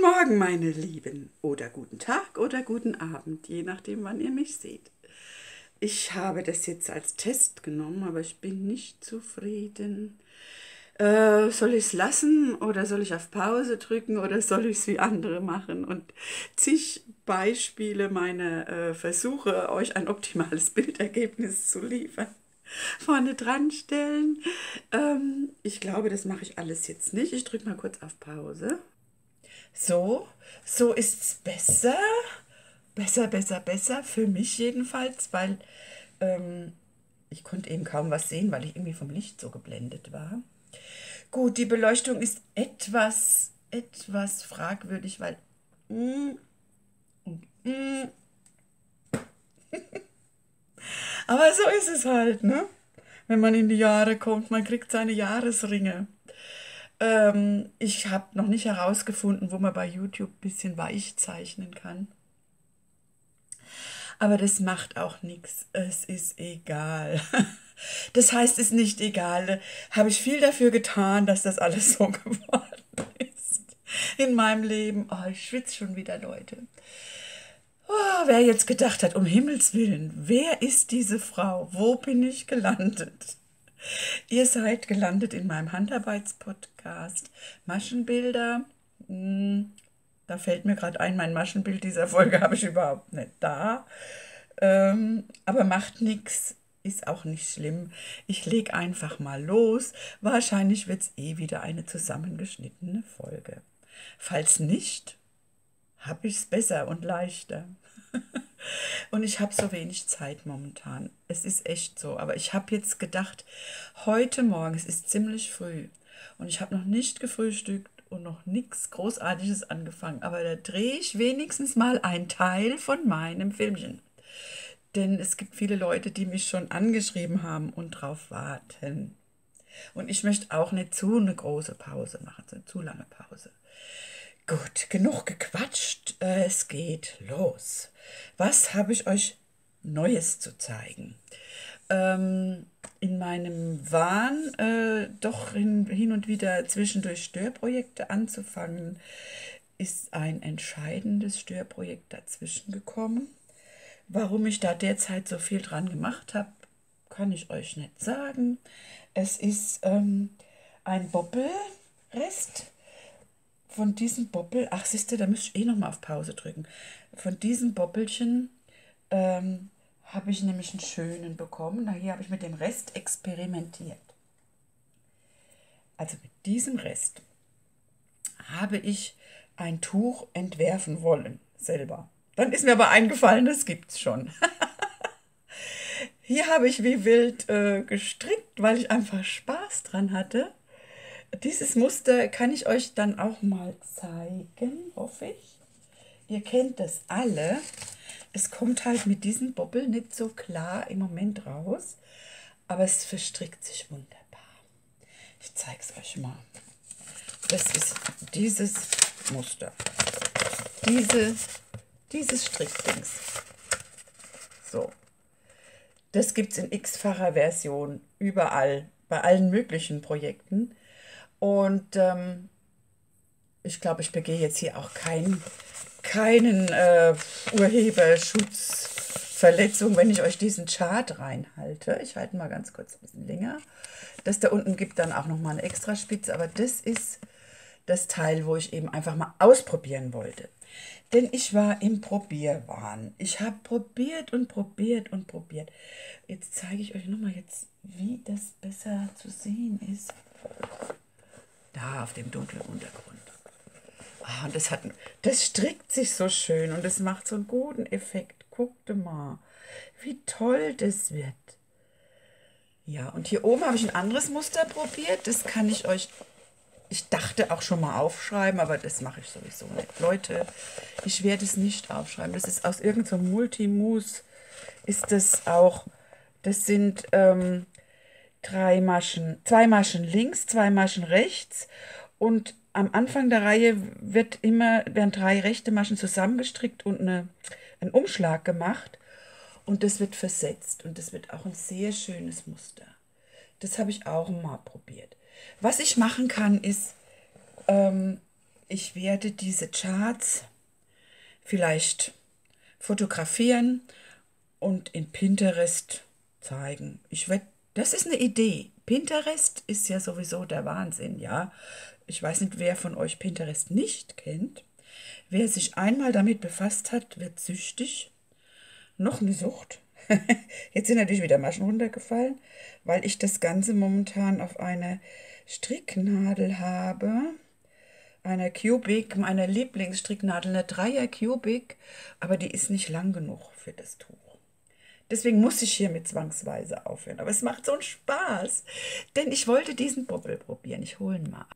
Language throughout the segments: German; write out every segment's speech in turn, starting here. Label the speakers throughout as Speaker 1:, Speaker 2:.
Speaker 1: Guten Morgen, meine Lieben, oder guten Tag oder guten Abend, je nachdem, wann ihr mich seht. Ich habe das jetzt als Test genommen, aber ich bin nicht zufrieden. Äh, soll ich es lassen oder soll ich auf Pause drücken oder soll ich es wie andere machen und zig Beispiele meiner äh, Versuche, euch ein optimales Bildergebnis zu liefern, vorne dran stellen? Ähm, ich glaube, das mache ich alles jetzt nicht. Ich drücke mal kurz auf Pause. So, so ist es besser. Besser, besser, besser. Für mich jedenfalls, weil ähm, ich konnte eben kaum was sehen, weil ich irgendwie vom Licht so geblendet war. Gut, die Beleuchtung ist etwas, etwas fragwürdig, weil. Mm, mm. Aber so ist es halt, ne? Wenn man in die Jahre kommt, man kriegt seine Jahresringe. Ähm, ich habe noch nicht herausgefunden, wo man bei YouTube ein bisschen weich zeichnen kann. Aber das macht auch nichts. Es ist egal. Das heißt, es ist nicht egal. Habe ich viel dafür getan, dass das alles so geworden ist in meinem Leben. Oh, ich schwitze schon wieder, Leute. Oh, wer jetzt gedacht hat, um Himmels Willen, wer ist diese Frau? Wo bin ich gelandet? Ihr seid gelandet in meinem Handarbeitspodcast. Maschenbilder. Hm, da fällt mir gerade ein, mein Maschenbild dieser Folge habe ich überhaupt nicht da. Ähm, aber macht nichts ist auch nicht schlimm. Ich lege einfach mal los. Wahrscheinlich wird es eh wieder eine zusammengeschnittene Folge. Falls nicht, habe ich es besser und leichter. und ich habe so wenig Zeit momentan. Es ist echt so. Aber ich habe jetzt gedacht, heute Morgen, es ist ziemlich früh und ich habe noch nicht gefrühstückt und noch nichts Großartiges angefangen. Aber da drehe ich wenigstens mal ein Teil von meinem Filmchen. Denn es gibt viele Leute, die mich schon angeschrieben haben und drauf warten. Und ich möchte auch nicht zu eine große Pause machen, zu lange Pause. Gut, genug gequatscht. Äh, es geht los. Was habe ich euch Neues zu zeigen? Ähm, in meinem Wahn, äh, doch hin, hin und wieder zwischendurch Störprojekte anzufangen, ist ein entscheidendes Störprojekt dazwischen gekommen. Warum ich da derzeit so viel dran gemacht habe, kann ich euch nicht sagen. Es ist ähm, ein Bobbelrest. Von diesem Bobbel, ach siehste, da müsste ich eh nochmal auf Pause drücken. Von diesem Bobbelchen ähm, habe ich nämlich einen schönen bekommen. Na, hier habe ich mit dem Rest experimentiert. Also mit diesem Rest habe ich ein Tuch entwerfen wollen, selber. Dann ist mir aber eingefallen, das gibt's schon. Hier habe ich wie wild äh, gestrickt, weil ich einfach Spaß dran hatte. Dieses Muster kann ich euch dann auch mal zeigen, hoffe ich. Ihr kennt das alle. Es kommt halt mit diesem Bobbel nicht so klar im Moment raus, aber es verstrickt sich wunderbar. Ich zeige es euch mal. Das ist dieses Muster. Diese dieses Strickdings. So. Das gibt es in x-facher Version überall, bei allen möglichen Projekten. Und ähm, ich glaube, ich begehe jetzt hier auch kein, keinen äh, Urheberschutzverletzung, wenn ich euch diesen Chart reinhalte. Ich halte mal ganz kurz ein bisschen länger. Das da unten gibt dann auch nochmal eine extra Spitze, aber das ist das Teil, wo ich eben einfach mal ausprobieren wollte. Denn ich war im Probierwahn. Ich habe probiert und probiert und probiert. Jetzt zeige ich euch nochmal jetzt, wie das besser zu sehen ist. Da auf dem dunklen Untergrund. Ah, und das, hat, das strickt sich so schön und das macht so einen guten Effekt. Guckt mal, wie toll das wird. Ja, und hier oben habe ich ein anderes Muster probiert. Das kann ich euch ich dachte auch schon mal aufschreiben, aber das mache ich sowieso nicht. Leute, ich werde es nicht aufschreiben. Das ist aus irgendeinem so Multimus, ist das auch, das sind ähm, drei Maschen, zwei Maschen links, zwei Maschen rechts und am Anfang der Reihe wird immer, werden drei rechte Maschen zusammengestrickt und eine, ein Umschlag gemacht und das wird versetzt und das wird auch ein sehr schönes Muster. Das habe ich auch mal probiert. Was ich machen kann, ist, ähm, ich werde diese Charts vielleicht fotografieren und in Pinterest zeigen. Ich werde, das ist eine Idee. Pinterest ist ja sowieso der Wahnsinn, ja. Ich weiß nicht, wer von euch Pinterest nicht kennt. Wer sich einmal damit befasst hat, wird süchtig. Noch eine Sucht. Jetzt sind natürlich wieder Maschen runtergefallen, weil ich das Ganze momentan auf einer Stricknadel habe. Einer Cubic, meiner Lieblingsstricknadel, eine Dreier Cubic, aber die ist nicht lang genug für das Tuch. Deswegen muss ich hiermit zwangsweise aufhören. Aber es macht so einen Spaß, denn ich wollte diesen Bobbel probieren. Ich hole ihn mal.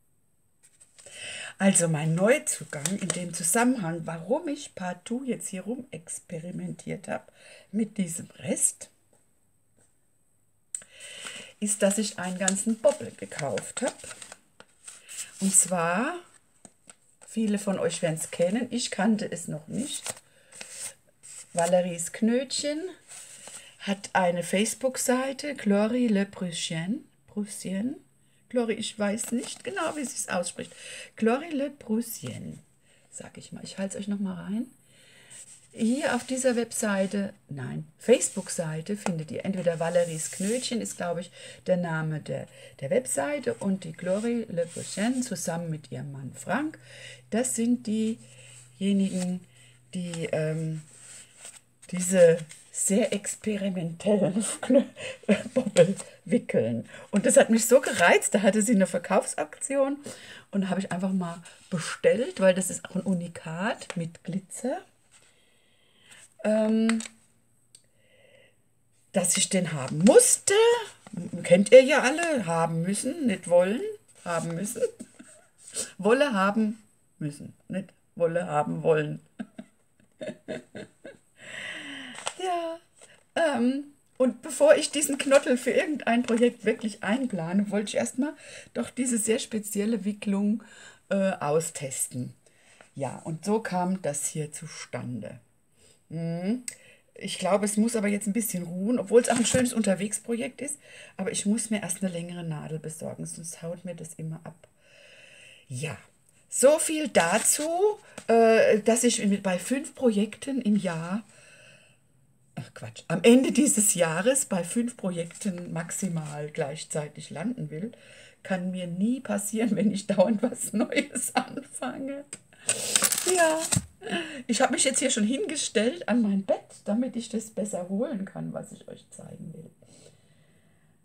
Speaker 1: Also mein Neuzugang in dem Zusammenhang, warum ich partout jetzt hier rum experimentiert habe mit diesem Rest, ist, dass ich einen ganzen Bobbel gekauft habe. Und zwar, viele von euch werden es kennen, ich kannte es noch nicht. Valeries Knötchen hat eine Facebook-Seite, Glory Le Prussien. Prussien. Glory, ich weiß nicht genau, wie sie es ausspricht. Glory Le Prussien, sag ich mal. Ich halte es euch nochmal rein. Hier auf dieser Webseite, nein, Facebook-Seite findet ihr entweder Valeries Knötchen, ist glaube ich der Name der, der Webseite, und die Glory Le Prussien zusammen mit ihrem Mann Frank. Das sind diejenigen, die ähm, diese sehr experimentellen Bobbel wickeln. Und das hat mich so gereizt. Da hatte sie eine Verkaufsaktion und habe ich einfach mal bestellt, weil das ist auch ein Unikat mit Glitzer. Ähm, dass ich den haben musste. Kennt ihr ja alle. Haben müssen, nicht wollen. Haben müssen. Wolle haben müssen. Nicht Wolle haben wollen. Ja. Ähm, und bevor ich diesen Knottel für irgendein Projekt wirklich einplane, wollte ich erstmal doch diese sehr spezielle Wicklung äh, austesten. Ja, und so kam das hier zustande. Mhm. Ich glaube, es muss aber jetzt ein bisschen ruhen, obwohl es auch ein schönes Unterwegsprojekt ist. Aber ich muss mir erst eine längere Nadel besorgen, sonst haut mir das immer ab. Ja, so viel dazu, äh, dass ich bei fünf Projekten im Jahr ach Quatsch, am Ende dieses Jahres bei fünf Projekten maximal gleichzeitig landen will, kann mir nie passieren, wenn ich dauernd was Neues anfange. Ja, ich habe mich jetzt hier schon hingestellt an mein Bett, damit ich das besser holen kann, was ich euch zeigen will.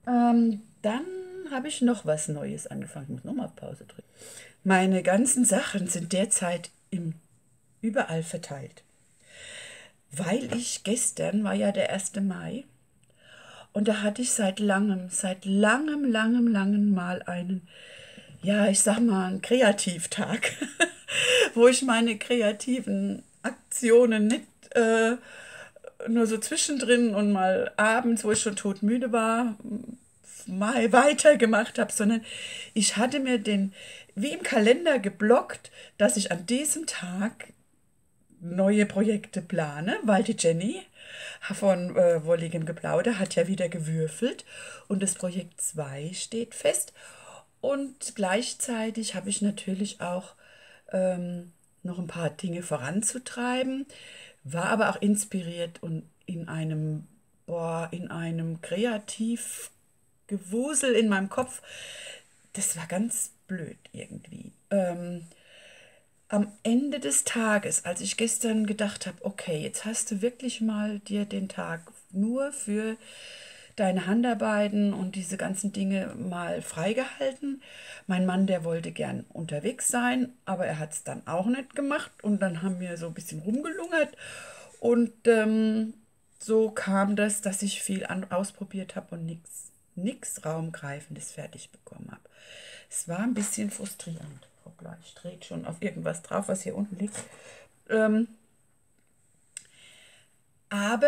Speaker 1: Ähm, dann habe ich noch was Neues angefangen. Ich muss nochmal auf Pause drücken. Meine ganzen Sachen sind derzeit im, überall verteilt weil ich gestern war ja der 1. Mai und da hatte ich seit langem, seit langem, langem, langem mal einen, ja, ich sag mal, einen Kreativtag, wo ich meine kreativen Aktionen nicht äh, nur so zwischendrin und mal abends, wo ich schon todmüde war, mal weitergemacht habe, sondern ich hatte mir den wie im Kalender geblockt, dass ich an diesem Tag neue Projekte plane, weil die Jenny von äh, Wolligem Geplauder hat ja wieder gewürfelt und das Projekt 2 steht fest. Und gleichzeitig habe ich natürlich auch ähm, noch ein paar Dinge voranzutreiben, war aber auch inspiriert und in einem, boah, in einem Kreativgewusel in meinem Kopf. Das war ganz blöd irgendwie. Ähm, am Ende des Tages, als ich gestern gedacht habe, okay, jetzt hast du wirklich mal dir den Tag nur für deine Handarbeiten und diese ganzen Dinge mal freigehalten. Mein Mann, der wollte gern unterwegs sein, aber er hat es dann auch nicht gemacht und dann haben wir so ein bisschen rumgelungert und ähm, so kam das, dass ich viel an, ausprobiert habe und nichts nix Raumgreifendes fertig bekommen habe. Es war ein bisschen frustrierend hoppla, ich drehe schon auf irgendwas drauf, was hier unten liegt. Ähm, aber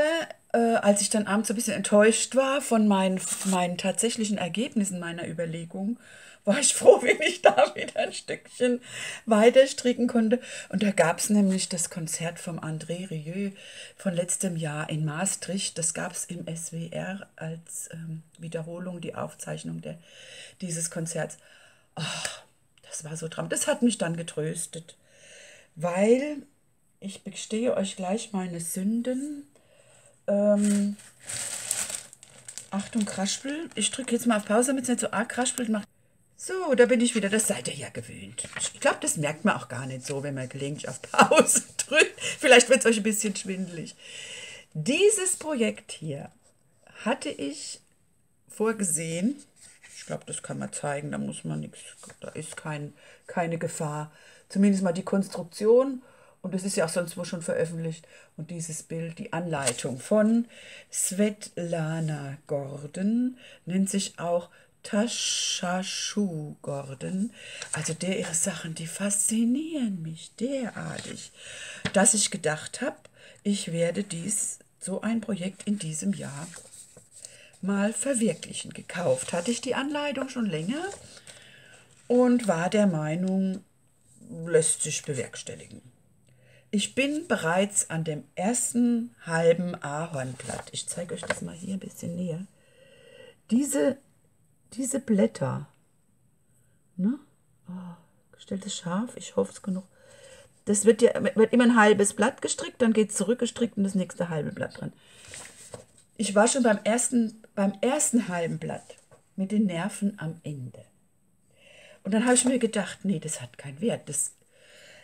Speaker 1: äh, als ich dann abends so ein bisschen enttäuscht war von meinen, meinen tatsächlichen Ergebnissen meiner Überlegungen, war ich froh, wenn ich da wieder ein Stückchen weiter stricken konnte. Und da gab es nämlich das Konzert vom André Rieu von letztem Jahr in Maastricht. Das gab es im SWR als ähm, Wiederholung, die Aufzeichnung der, dieses Konzerts. Oh, das war so dramatisch. Das hat mich dann getröstet, weil ich gestehe euch gleich meine Sünden. Ähm, Achtung, Kraspel. Ich drücke jetzt mal auf Pause, damit es nicht so arg kraspelt. So, da bin ich wieder. Das seid ihr ja gewöhnt. Ich glaube, das merkt man auch gar nicht so, wenn man gelegentlich auf Pause drückt. Vielleicht wird es euch ein bisschen schwindelig. Dieses Projekt hier hatte ich vorgesehen. Ich glaube, das kann man zeigen. Da muss man nichts. Da ist kein, keine Gefahr. Zumindest mal die Konstruktion und das ist ja auch sonst wo schon veröffentlicht. Und dieses Bild, die Anleitung von Svetlana Gordon, nennt sich auch Tashashu Gordon. Also der ihre Sachen, die faszinieren mich derartig, dass ich gedacht habe, ich werde dies, so ein Projekt in diesem Jahr mal verwirklichen. Gekauft hatte ich die Anleitung schon länger und war der Meinung, lässt sich bewerkstelligen. Ich bin bereits an dem ersten halben Ahornblatt. Ich zeige euch das mal hier ein bisschen näher. Diese, diese Blätter, ne? Oh, gestellt es scharf, ich hoffe es genug. Das wird, ja, wird immer ein halbes Blatt gestrickt, dann geht es zurückgestrickt und das nächste halbe Blatt dran. Ich war schon beim ersten, beim ersten halben Blatt mit den Nerven am Ende. Und dann habe ich mir gedacht, nee, das hat keinen Wert. Das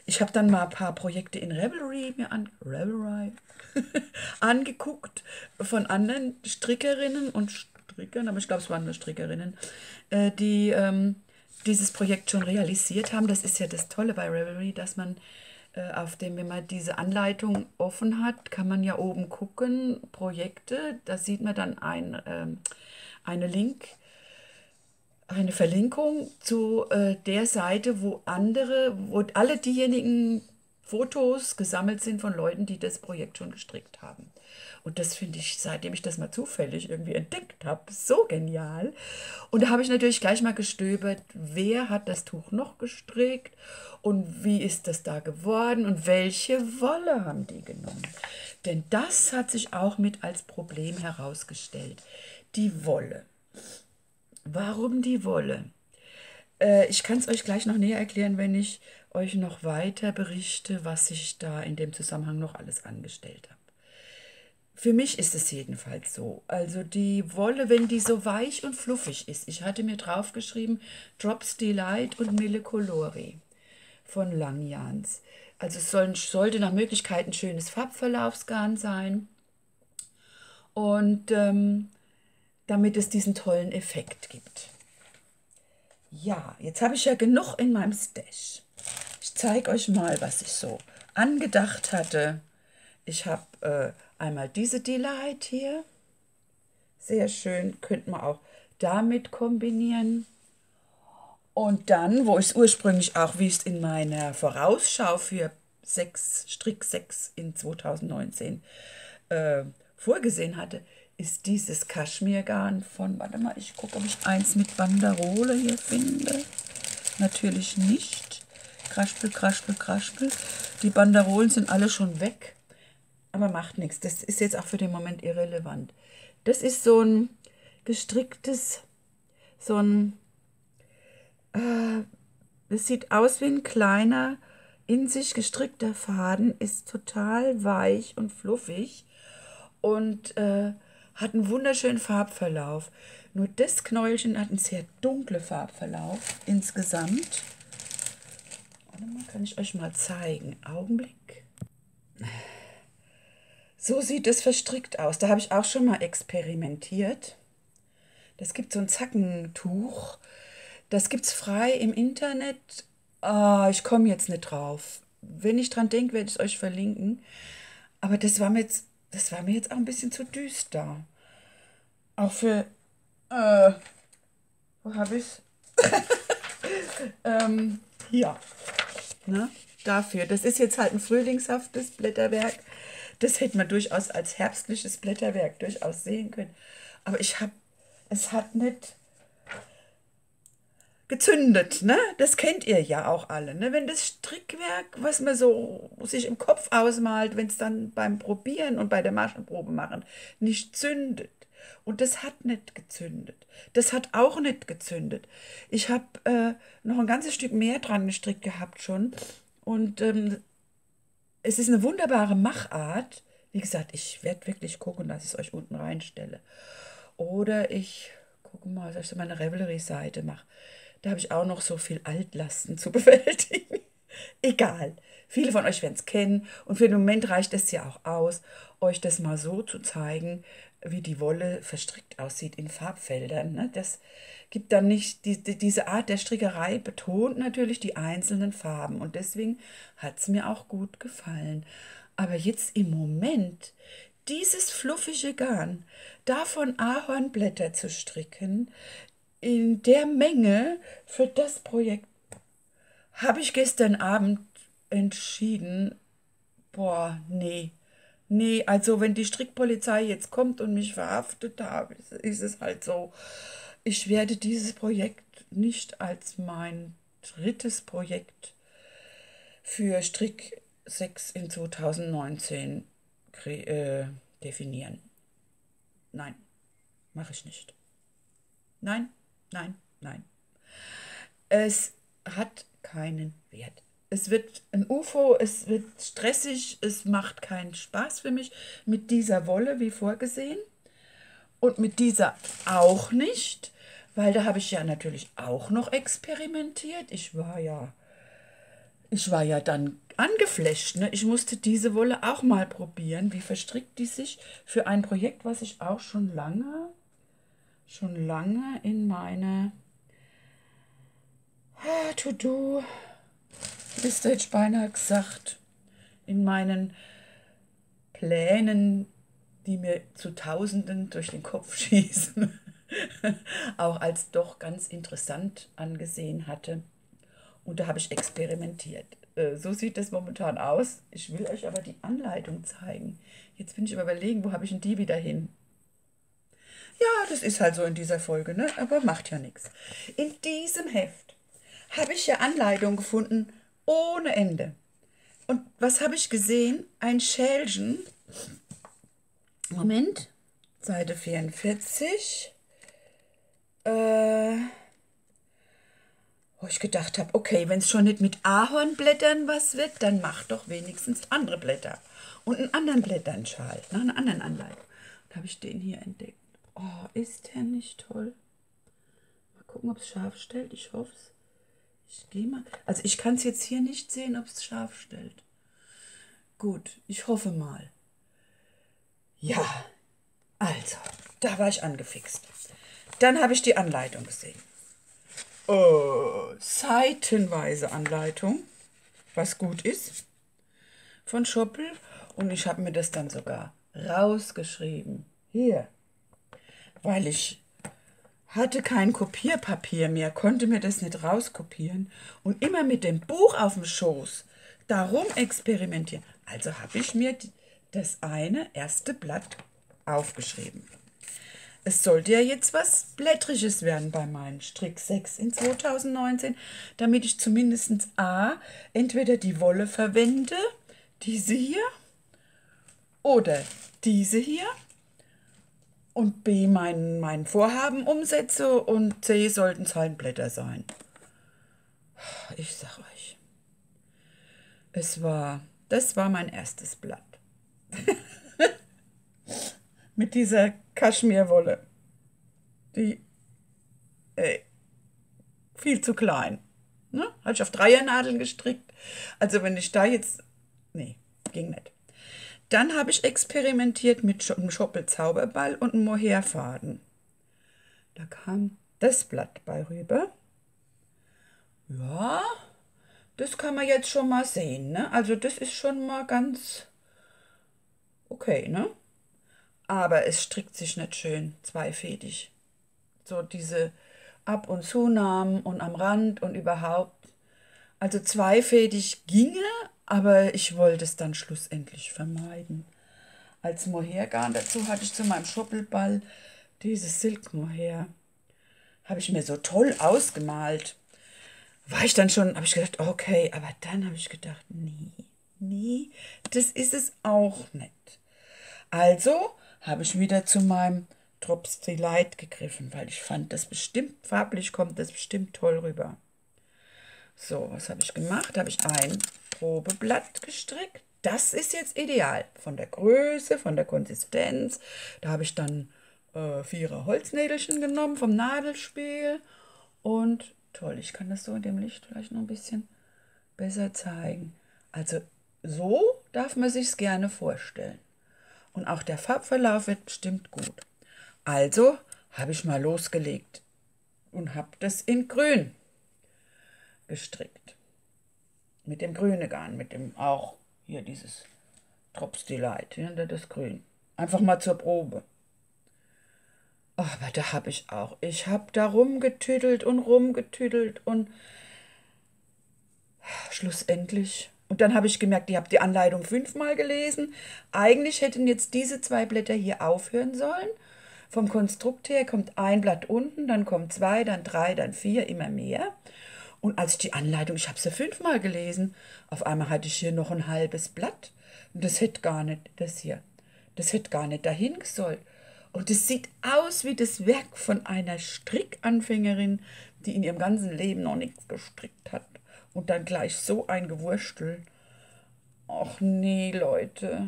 Speaker 1: ich habe dann mal ein paar Projekte in Revelry mir an, Revelry, angeguckt von anderen Strickerinnen und Strickern, aber ich glaube, es waren nur Strickerinnen, äh, die ähm, dieses Projekt schon realisiert haben. Das ist ja das Tolle bei Revelry, dass man auf dem, wenn man diese Anleitung offen hat, kann man ja oben gucken, Projekte, da sieht man dann ein, ähm, eine Link eine Verlinkung zu äh, der Seite, wo andere, wo alle diejenigen Fotos gesammelt sind von Leuten, die das Projekt schon gestrickt haben. Und das finde ich, seitdem ich das mal zufällig irgendwie entdeckt habe, so genial. Und da habe ich natürlich gleich mal gestöbert, wer hat das Tuch noch gestrickt und wie ist das da geworden und welche Wolle haben die genommen. Denn das hat sich auch mit als Problem herausgestellt. Die Wolle. Warum die Wolle? Äh, ich kann es euch gleich noch näher erklären, wenn ich euch noch weiter berichte, was ich da in dem Zusammenhang noch alles angestellt habe. Für mich ist es jedenfalls so. Also die Wolle, wenn die so weich und fluffig ist. Ich hatte mir draufgeschrieben Drops Delight und Mille Colori von Langjans. Also es soll, sollte nach Möglichkeit ein schönes Farbverlaufsgarn sein. Und ähm, damit es diesen tollen Effekt gibt. Ja, jetzt habe ich ja genug in meinem Stash. Ich zeige euch mal, was ich so angedacht hatte. Ich habe äh, einmal diese Delight hier. Sehr schön, könnte man auch damit kombinieren. Und dann, wo ich es ursprünglich auch, wie ich es in meiner Vorausschau für 6, Strick 6 in 2019 äh, vorgesehen hatte, ist dieses Kaschmirgarn von, warte mal, ich gucke, ob ich eins mit Banderole hier finde. Natürlich nicht. Kraspel, kraspel, kraspel. Die Banderolen sind alle schon weg. Aber macht nichts. Das ist jetzt auch für den Moment irrelevant. Das ist so ein gestricktes, so ein, äh, sieht aus wie ein kleiner, in sich gestrickter Faden, ist total weich und fluffig und äh, hat einen wunderschönen Farbverlauf. Nur das Knäuelchen hat einen sehr dunklen Farbverlauf insgesamt. Kann ich euch mal zeigen. Augenblick. So sieht es verstrickt aus. Da habe ich auch schon mal experimentiert. Das gibt so ein Zackentuch. Das gibt es frei im Internet. Ah, ich komme jetzt nicht drauf. Wenn ich dran denke, werde ich es euch verlinken. Aber das war mir jetzt das war mir jetzt auch ein bisschen zu düster. Auch für, äh, wo habe ich ähm, ja, ne, dafür. Das ist jetzt halt ein frühlingshaftes Blätterwerk. Das hätte man durchaus als herbstliches Blätterwerk durchaus sehen können. Aber ich habe, es hat nicht gezündet, ne? Das kennt ihr ja auch alle, ne? Wenn das Strickwerk, was man so sich im Kopf ausmalt, wenn es dann beim Probieren und bei der Maschenprobe machen nicht zündet. Und das hat nicht gezündet. Das hat auch nicht gezündet. Ich habe äh, noch ein ganzes Stück mehr dran gestrickt gehabt schon. Und ähm, es ist eine wunderbare Machart. Wie gesagt, ich werde wirklich gucken, dass ich es euch unten reinstelle. Oder ich gucke mal, dass ich meine Revelry-Seite mache. Da habe ich auch noch so viel Altlasten zu bewältigen. Egal. Viele von euch werden es kennen und für den Moment reicht es ja auch aus, euch das mal so zu zeigen, wie die Wolle verstrickt aussieht in Farbfeldern. Ne? Das gibt dann nicht, die, die, diese Art der Strickerei betont natürlich die einzelnen Farben und deswegen hat es mir auch gut gefallen. Aber jetzt im Moment dieses fluffige Garn, davon Ahornblätter zu stricken, in der Menge für das Projekt, habe ich gestern Abend entschieden, boah, nee, nee, also wenn die Strickpolizei jetzt kommt und mich verhaftet, da ist es halt so, ich werde dieses Projekt nicht als mein drittes Projekt für Strick 6 in 2019 äh, definieren. Nein, mache ich nicht. Nein, nein, nein. Es hat keinen Wert. Es wird ein UFO, es wird stressig, es macht keinen Spaß für mich mit dieser Wolle wie vorgesehen und mit dieser auch nicht, weil da habe ich ja natürlich auch noch experimentiert. Ich war ja ich war ja dann angeflasht. Ne? Ich musste diese Wolle auch mal probieren. Wie verstrickt die sich für ein Projekt, was ich auch schon lange, schon lange in meine ah, To-Do, Hätte ich beinahe gesagt, in meinen Plänen, die mir zu Tausenden durch den Kopf schießen, auch als doch ganz interessant angesehen hatte. Und da habe ich experimentiert. Äh, so sieht es momentan aus. Ich will euch aber die Anleitung zeigen. Jetzt bin ich über überlegen, wo habe ich denn die wieder hin? Ja, das ist halt so in dieser Folge, ne? aber macht ja nichts. In diesem Heft habe ich ja Anleitung gefunden ohne Ende. Und was habe ich gesehen? Ein Schälchen. Moment, Seite 44. Äh, wo ich gedacht habe, okay, wenn es schon nicht mit Ahornblättern was wird, dann mach doch wenigstens andere Blätter und einen anderen Blätternschal, nach einer anderen Anleitung. Da habe ich den hier entdeckt. Oh, ist der nicht toll? Mal gucken, ob es scharf stellt. Ich hoffe es. Ich gehe mal. Also ich kann es jetzt hier nicht sehen, ob es scharf stellt. Gut, ich hoffe mal. Ja, also, da war ich angefixt. Dann habe ich die Anleitung gesehen äh, seitenweise Anleitung, was gut ist, von Schoppel. Und ich habe mir das dann sogar rausgeschrieben. Hier. Weil ich hatte kein Kopierpapier mehr, konnte mir das nicht rauskopieren und immer mit dem Buch auf dem Schoß darum experimentieren. Also habe ich mir das eine erste Blatt aufgeschrieben es sollte ja jetzt was Blättriges werden bei meinem Strick 6 in 2019, damit ich zumindest A, entweder die Wolle verwende, diese hier, oder diese hier, und B, mein, mein Vorhaben umsetze und C, sollten Zeilenblätter sein. Ich sag euch, es war, das war mein erstes Blatt. Mit dieser Kaschmirwolle. Die, ey, viel zu klein. Ne? Habe ich auf Dreiernadeln gestrickt. Also wenn ich da jetzt, nee, ging nicht. Dann habe ich experimentiert mit einem Schoppelzauberball und einem Mohairfaden. Da kam das Blatt bei rüber. Ja, das kann man jetzt schon mal sehen. Ne? Also das ist schon mal ganz okay, ne? aber es strickt sich nicht schön zweifädig. So diese Ab- und Zunahmen und am Rand und überhaupt. Also zweifädig ginge, aber ich wollte es dann schlussendlich vermeiden. Als Mohairgarn dazu hatte ich zu meinem Schoppelball dieses Silk Mohair. habe ich mir so toll ausgemalt. War ich dann schon, habe ich gedacht, okay, aber dann habe ich gedacht, nee, nee, das ist es auch nicht. Also habe ich wieder zu meinem Drops Delight gegriffen, weil ich fand, das bestimmt farblich kommt das bestimmt toll rüber. So, was habe ich gemacht? Habe ich ein Probeblatt gestrickt. Das ist jetzt ideal. Von der Größe, von der Konsistenz. Da habe ich dann äh, vierer Holznädelchen genommen vom Nadelspiel. Und toll, ich kann das so in dem Licht vielleicht noch ein bisschen besser zeigen. Also so darf man sich gerne vorstellen. Und auch der Farbverlauf wird bestimmt gut. Also habe ich mal losgelegt und habe das in grün gestrickt. Mit dem grünen Garn, mit dem auch hier dieses Drops Delight, hier das Grün. Einfach mal zur Probe. Aber da habe ich auch, ich habe da rumgetüdelt und rumgetüdelt und schlussendlich. Und dann habe ich gemerkt, ich habe die Anleitung fünfmal gelesen. Eigentlich hätten jetzt diese zwei Blätter hier aufhören sollen. Vom Konstrukt her kommt ein Blatt unten, dann kommt zwei, dann drei, dann vier, immer mehr. Und als ich die Anleitung, ich habe sie fünfmal gelesen, auf einmal hatte ich hier noch ein halbes Blatt. Und das hätte gar nicht, das hier, das hätte gar nicht dahin gesollt. Und es sieht aus wie das Werk von einer Strickanfängerin, die in ihrem ganzen Leben noch nichts gestrickt hat. Und dann gleich so ein Gewurstel. Ach nee, Leute.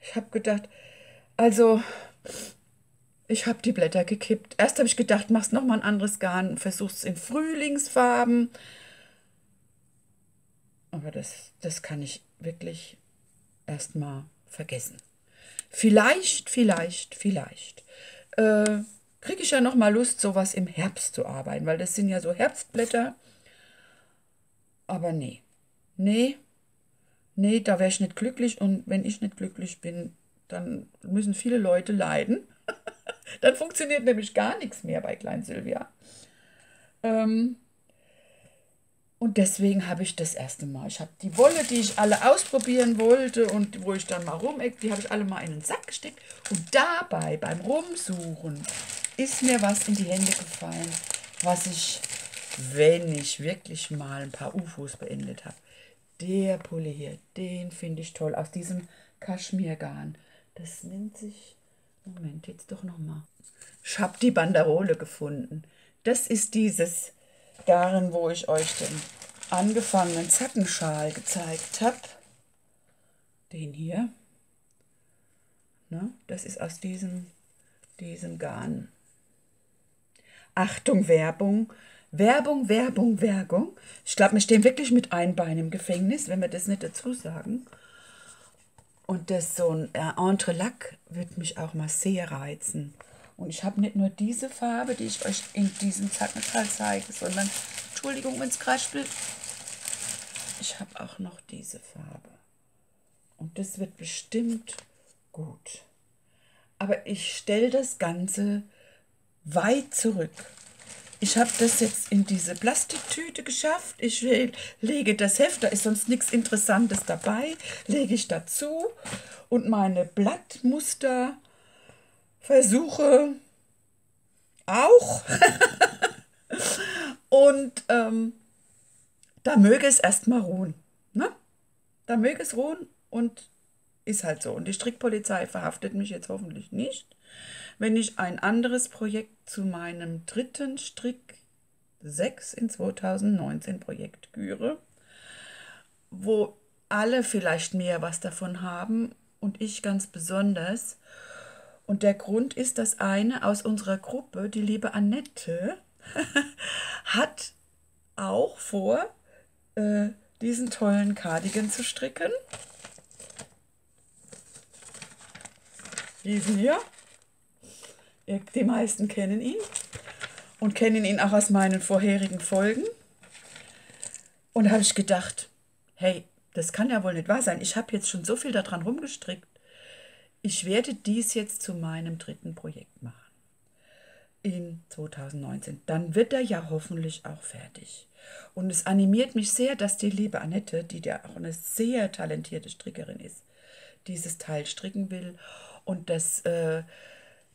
Speaker 1: Ich habe gedacht, also ich habe die Blätter gekippt. Erst habe ich gedacht, machst noch mal ein anderes Garn, versuchst es in Frühlingsfarben. Aber das, das kann ich wirklich erst mal vergessen. Vielleicht, vielleicht, vielleicht äh, kriege ich ja noch mal Lust, sowas im Herbst zu arbeiten, weil das sind ja so Herbstblätter. Aber nee, nee, nee, da wäre ich nicht glücklich und wenn ich nicht glücklich bin, dann müssen viele Leute leiden. Dann funktioniert nämlich gar nichts mehr bei Klein Sylvia. Ähm, und deswegen habe ich das erste Mal, ich habe die Wolle, die ich alle ausprobieren wollte und wo ich dann mal rumeck, die habe ich alle mal in den Sack gesteckt. Und dabei, beim Rumsuchen, ist mir was in die Hände gefallen, was ich, wenn ich wirklich mal ein paar UFOs beendet habe, der Pulle hier, den finde ich toll, aus diesem Kaschmirgarn. Das nennt sich Moment, jetzt doch nochmal. Ich habe die Banderole gefunden. Das ist dieses Garn, wo ich euch den angefangenen Zackenschal gezeigt habe. Den hier. Ne? Das ist aus diesem, diesem Garn. Achtung, Werbung. Werbung, Werbung, Werbung. Ich glaube, wir stehen wirklich mit einem Bein im Gefängnis, wenn wir das nicht dazu sagen. Und das so ein äh, Entrelac wird mich auch mal sehr reizen. Und ich habe nicht nur diese Farbe, die ich euch in diesem Zackenteil zeige, sondern, Entschuldigung, wenn es kraspelt, ich habe auch noch diese Farbe. Und das wird bestimmt gut. Aber ich stelle das Ganze weit zurück. Ich habe das jetzt in diese Plastiktüte geschafft. Ich lege das Heft, da ist sonst nichts Interessantes dabei, lege ich dazu und meine Blattmuster versuche auch. und ähm, da möge es erstmal ruhen. Ne? Da möge es ruhen und ist halt so. Und die Strickpolizei verhaftet mich jetzt hoffentlich nicht wenn ich ein anderes Projekt zu meinem dritten Strick 6 in 2019 Projekt küre, wo alle vielleicht mehr was davon haben und ich ganz besonders. Und der Grund ist, dass eine aus unserer Gruppe, die liebe Annette, hat auch vor, äh, diesen tollen Cardigan zu stricken. Diesen hier. Die meisten kennen ihn und kennen ihn auch aus meinen vorherigen Folgen. Und da habe ich gedacht, hey, das kann ja wohl nicht wahr sein. Ich habe jetzt schon so viel daran rumgestrickt. Ich werde dies jetzt zu meinem dritten Projekt machen. In 2019. Dann wird er ja hoffentlich auch fertig. Und es animiert mich sehr, dass die liebe Annette, die ja auch eine sehr talentierte Strickerin ist, dieses Teil stricken will. Und das äh,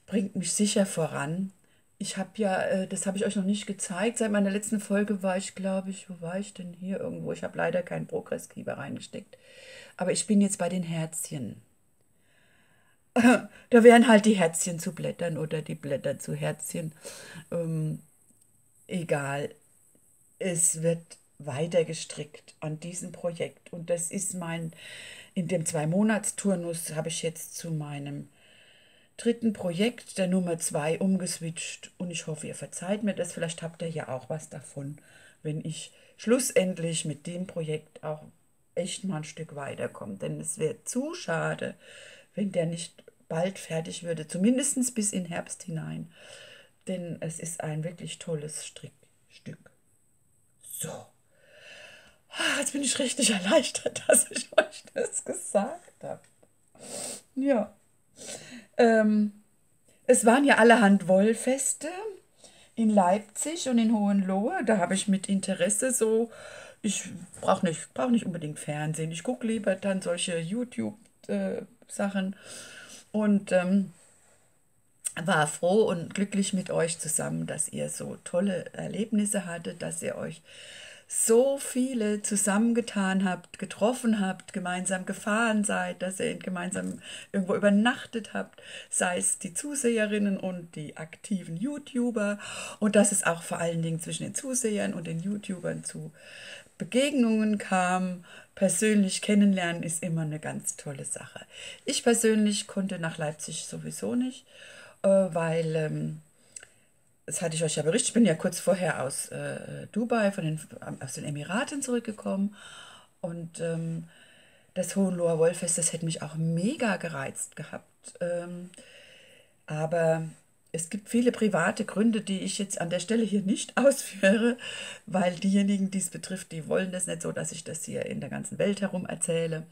Speaker 1: bringt mich sicher voran, ich habe ja, äh, das habe ich euch noch nicht gezeigt. Seit meiner letzten Folge war ich, glaube ich, wo war ich denn hier irgendwo? Ich habe leider keinen Progresskieber reingesteckt. Aber ich bin jetzt bei den Herzchen. Da wären halt die Herzchen zu Blättern oder die Blätter zu Herzchen. Ähm, egal. Es wird weiter gestrickt an diesem Projekt. Und das ist mein, in dem Zwei-Monats-Turnus habe ich jetzt zu meinem dritten Projekt, der Nummer zwei, umgeswitcht. Und ich hoffe, ihr verzeiht mir das. Vielleicht habt ihr ja auch was davon, wenn ich schlussendlich mit dem Projekt auch echt mal ein Stück weiterkomme. Denn es wäre zu schade, wenn der nicht bald fertig würde, zumindest bis in Herbst hinein. Denn es ist ein wirklich tolles Strickstück. So. Ah, jetzt bin ich richtig erleichtert, dass ich euch das gesagt habe. Ja. Ähm, es waren ja allerhand Wollfeste in Leipzig und in Hohenlohe. Da habe ich mit Interesse so, ich brauche nicht, brauch nicht unbedingt Fernsehen. Ich gucke lieber dann solche YouTube-Sachen und ähm, war froh und glücklich mit euch zusammen, dass ihr so tolle Erlebnisse hattet, dass ihr euch so viele zusammengetan habt, getroffen habt, gemeinsam gefahren seid, dass ihr gemeinsam irgendwo übernachtet habt, sei es die Zuseherinnen und die aktiven YouTuber und dass es auch vor allen Dingen zwischen den Zusehern und den YouTubern zu Begegnungen kam. Persönlich kennenlernen ist immer eine ganz tolle Sache. Ich persönlich konnte nach Leipzig sowieso nicht, äh, weil ähm, das hatte ich euch ja berichtet, ich bin ja kurz vorher aus äh, Dubai, von den, aus den Emiraten zurückgekommen. Und ähm, das Hohenloher Wollfest, das hätte mich auch mega gereizt gehabt. Ähm, aber es gibt viele private Gründe, die ich jetzt an der Stelle hier nicht ausführe, weil diejenigen, die es betrifft, die wollen das nicht so, dass ich das hier in der ganzen Welt herum erzähle.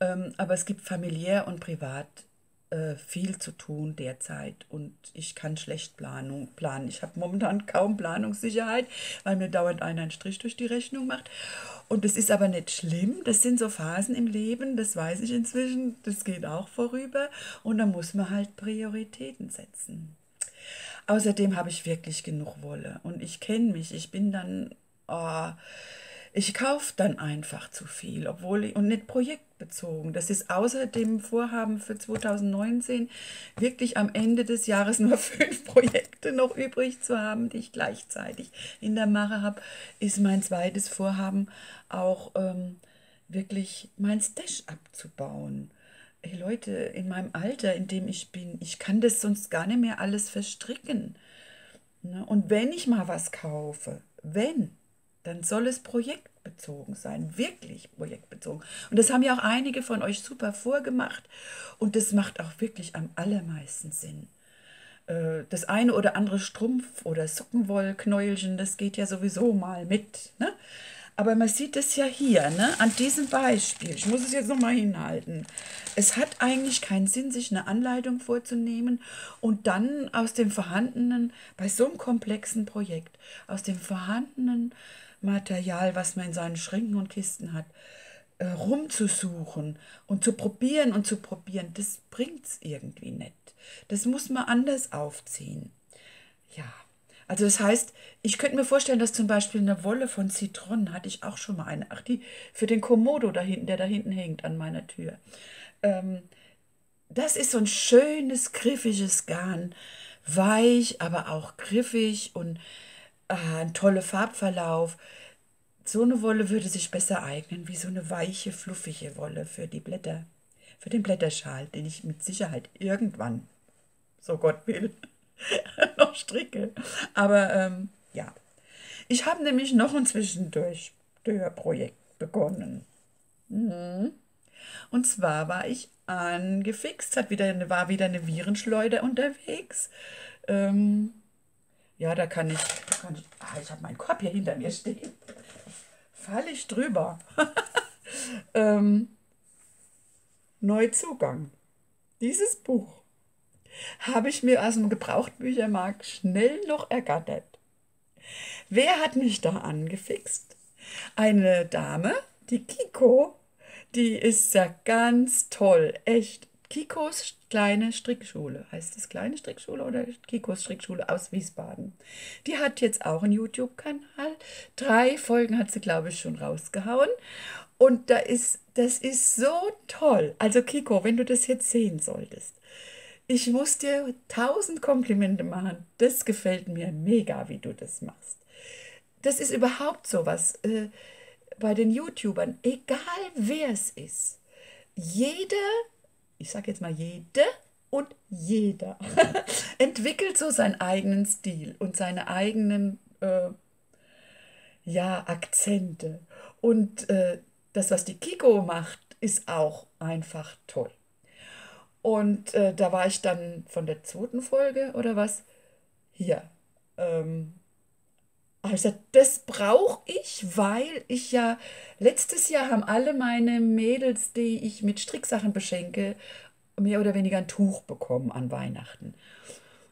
Speaker 1: Ähm, aber es gibt familiär und privat äh, viel zu tun derzeit und ich kann schlecht Planung, planen. Ich habe momentan kaum Planungssicherheit, weil mir dauernd einer einen Strich durch die Rechnung macht. Und das ist aber nicht schlimm. Das sind so Phasen im Leben, das weiß ich inzwischen. Das geht auch vorüber. Und da muss man halt Prioritäten setzen. Außerdem habe ich wirklich genug Wolle und ich kenne mich. Ich bin dann. Oh, ich kaufe dann einfach zu viel, obwohl ich, und nicht projektbezogen. Das ist außer dem Vorhaben für 2019 wirklich am Ende des Jahres nur fünf Projekte noch übrig zu haben, die ich gleichzeitig in der Mache habe, ist mein zweites Vorhaben auch ähm, wirklich mein Stash abzubauen. Hey Leute, in meinem Alter, in dem ich bin, ich kann das sonst gar nicht mehr alles verstricken. Ne? Und wenn ich mal was kaufe, wenn, dann soll es projektbezogen sein, wirklich projektbezogen. Und das haben ja auch einige von euch super vorgemacht und das macht auch wirklich am allermeisten Sinn. Äh, das eine oder andere Strumpf- oder Sockenwollknäuelchen, das geht ja sowieso mal mit. Ne? Aber man sieht es ja hier, ne? an diesem Beispiel. Ich muss es jetzt nochmal hinhalten. Es hat eigentlich keinen Sinn, sich eine Anleitung vorzunehmen und dann aus dem vorhandenen, bei so einem komplexen Projekt, aus dem vorhandenen Material, was man in seinen Schränken und Kisten hat, äh, rumzusuchen und zu probieren und zu probieren, das bringt es irgendwie nicht. Das muss man anders aufziehen. Ja, also das heißt, ich könnte mir vorstellen, dass zum Beispiel eine Wolle von Zitronen, hatte ich auch schon mal eine, ach die für den Komodo da hinten, der da hinten hängt an meiner Tür. Ähm, das ist so ein schönes, griffiges Garn, weich, aber auch griffig und ah, ein toller Farbverlauf. So eine Wolle würde sich besser eignen wie so eine weiche, fluffige Wolle für die Blätter, für den Blätterschal, den ich mit Sicherheit irgendwann, so Gott will, noch stricke. Aber ähm, ja, ich habe nämlich noch ein Zwischendurch-Projekt begonnen. Mhm. Und zwar war ich angefixt, hat wieder war wieder eine Virenschleuder unterwegs. Ähm, ja, da kann ich, da kann ich, ah, ich habe meinen Korb hier hinter mir stehen. Falle ich drüber. ähm, Neuzugang. Dieses Buch habe ich mir aus dem Gebrauchtbüchermarkt schnell noch ergattert. Wer hat mich da angefixt? Eine Dame, die Kiko, die ist ja ganz toll, echt Kikos kleine Strickschule. Heißt es kleine Strickschule oder Kikos Strickschule aus Wiesbaden? Die hat jetzt auch einen YouTube-Kanal. Drei Folgen hat sie, glaube ich, schon rausgehauen. Und da ist, das ist so toll. Also Kiko, wenn du das jetzt sehen solltest, ich muss dir tausend Komplimente machen. Das gefällt mir mega, wie du das machst. Das ist überhaupt so was äh, bei den YouTubern, egal wer es ist. Jeder, ich sage jetzt mal jede und jeder, entwickelt so seinen eigenen Stil und seine eigenen äh, ja, Akzente. Und äh, das, was die Kiko macht, ist auch einfach toll. Und äh, da war ich dann von der zweiten Folge oder was? Hier. Ähm, also das brauche ich, weil ich ja letztes Jahr haben alle meine Mädels, die ich mit Stricksachen beschenke, mehr oder weniger ein Tuch bekommen an Weihnachten.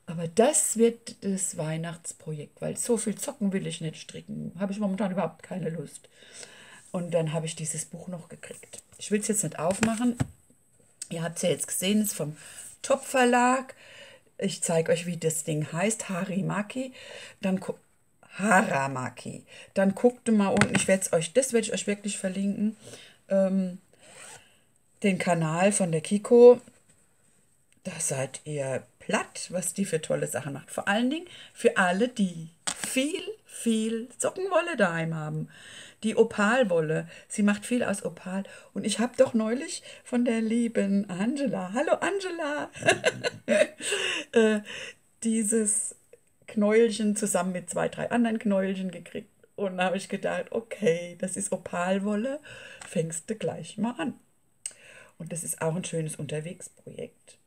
Speaker 1: Aber das wird das Weihnachtsprojekt, weil so viel zocken will ich nicht stricken. Habe ich momentan überhaupt keine Lust. Und dann habe ich dieses Buch noch gekriegt. Ich will es jetzt nicht aufmachen, Ihr habt es ja jetzt gesehen, ist vom Top Verlag. Ich zeige euch, wie das Ding heißt, Harimaki. Dann Haramaki. Dann guckt mal unten, ich werde euch, das werde ich euch wirklich verlinken, ähm, den Kanal von der Kiko. Da seid ihr platt, was die für tolle Sachen macht. Vor allen Dingen für alle, die viel, viel Sockenwolle daheim haben die Opalwolle. Sie macht viel aus Opal. Und ich habe doch neulich von der lieben Angela, hallo Angela, äh, dieses Knäuelchen zusammen mit zwei, drei anderen Knäuelchen gekriegt. Und da habe ich gedacht, okay, das ist Opalwolle, fängst du gleich mal an. Und das ist auch ein schönes Unterwegsprojekt.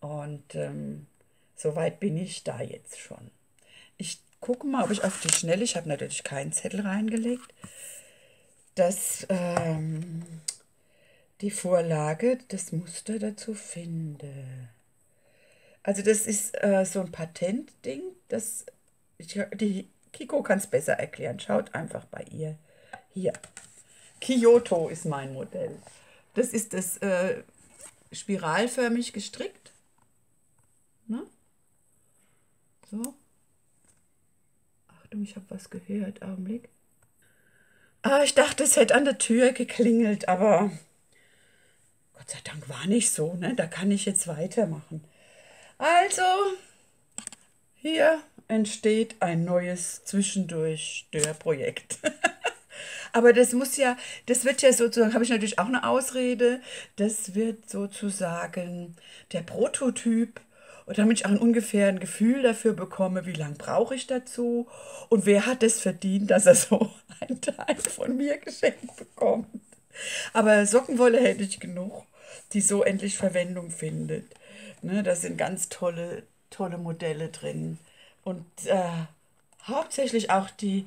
Speaker 1: Und ähm, soweit bin ich da jetzt schon. Ich gucke mal, ob ich auf die Schnelle, ich habe natürlich keinen Zettel reingelegt, dass ähm, die Vorlage das Muster dazu finde. Also das ist äh, so ein Patentding, das ich, die Kiko kann es besser erklären. Schaut einfach bei ihr. Hier. Kyoto ist mein Modell. Das ist das äh, spiralförmig gestrickt. Ne? So. Achtung, ich habe was gehört. Augenblick. Ah, ich dachte, es hätte an der Tür geklingelt, aber Gott sei Dank war nicht so, ne? Da kann ich jetzt weitermachen. Also, hier entsteht ein neues Zwischendurch-Störprojekt. Aber das muss ja, das wird ja sozusagen, habe ich natürlich auch eine Ausrede, das wird sozusagen der Prototyp und damit ich auch ein ungefähr ein Gefühl dafür bekomme, wie lange brauche ich dazu und wer hat es verdient, dass er so einen Teil von mir geschenkt bekommt. Aber Sockenwolle hätte ich genug, die so endlich Verwendung findet. Ne, da sind ganz tolle, tolle Modelle drin. Und äh, hauptsächlich auch die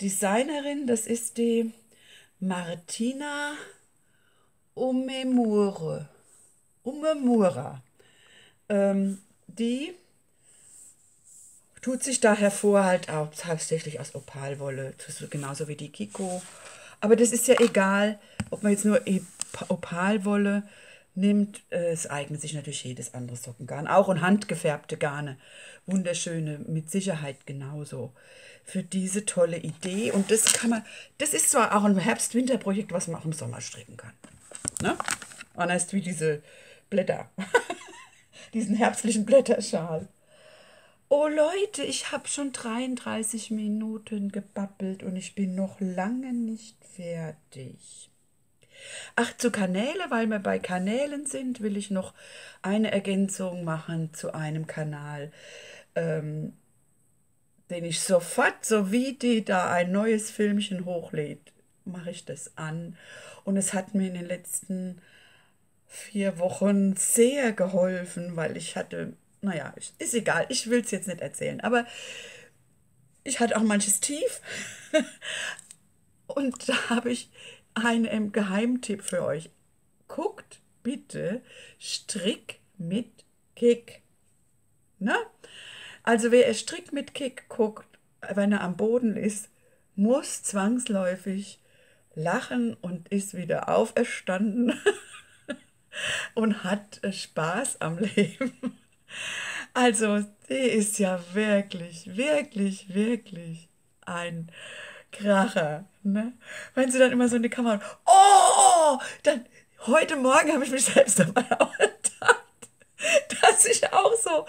Speaker 1: Designerin, das ist die Martina Umemure. Umemura. Ähm, die tut sich da hervor halt auch hauptsächlich aus Opalwolle, genauso wie die Kiko. Aber das ist ja egal, ob man jetzt nur Opalwolle nimmt. Es eignet sich natürlich jedes andere Sockengarn. Auch und handgefärbte Garne. Wunderschöne, mit Sicherheit genauso. Für diese tolle Idee. Und das kann man, das ist zwar auch ein Herbst-Winter-Projekt, was man auch im Sommer stricken kann. Ne? Anders wie diese Blätter. diesen herbstlichen Blätterschal. Oh Leute, ich habe schon 33 Minuten gebabbelt und ich bin noch lange nicht fertig. Ach, zu Kanäle, weil wir bei Kanälen sind, will ich noch eine Ergänzung machen zu einem Kanal, ähm, den ich sofort, so wie die da ein neues Filmchen hochlädt, mache ich das an. Und es hat mir in den letzten vier Wochen sehr geholfen, weil ich hatte, naja, ist egal, ich will es jetzt nicht erzählen, aber ich hatte auch manches Tief. Und da habe ich einen Geheimtipp für euch. Guckt bitte Strick mit Kick. Na? Also wer Strick mit Kick guckt, wenn er am Boden ist, muss zwangsläufig lachen und ist wieder auferstanden. und hat Spaß am Leben. Also, die ist ja wirklich, wirklich, wirklich ein Kracher. Ne? Wenn sie dann immer so in die Kamera, oh, dann heute Morgen habe ich mich selbst dabei ertappt, dass ich auch so,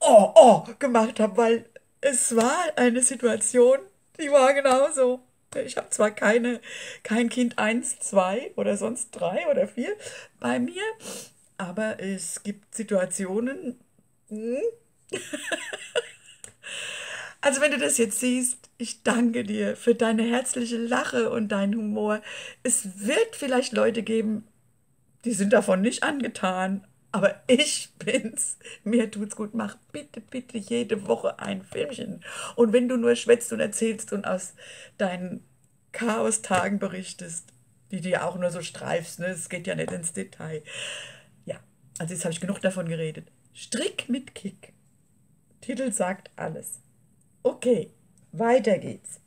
Speaker 1: oh, oh gemacht habe, weil es war eine Situation, die war genauso. Ich habe zwar keine, kein Kind 1, 2 oder sonst 3 oder 4 bei mir, aber es gibt Situationen. Also wenn du das jetzt siehst, ich danke dir für deine herzliche Lache und deinen Humor. Es wird vielleicht Leute geben, die sind davon nicht angetan, aber ich bin's. Mir tut's gut. Mach bitte, bitte jede Woche ein Filmchen. Und wenn du nur schwätzt und erzählst und aus deinen Chaos-Tagen berichtest, die ja auch nur so streifst, ne? Es geht ja nicht ins Detail. Ja, also jetzt habe ich genug davon geredet. Strick mit Kick. Titel sagt alles. Okay, weiter geht's.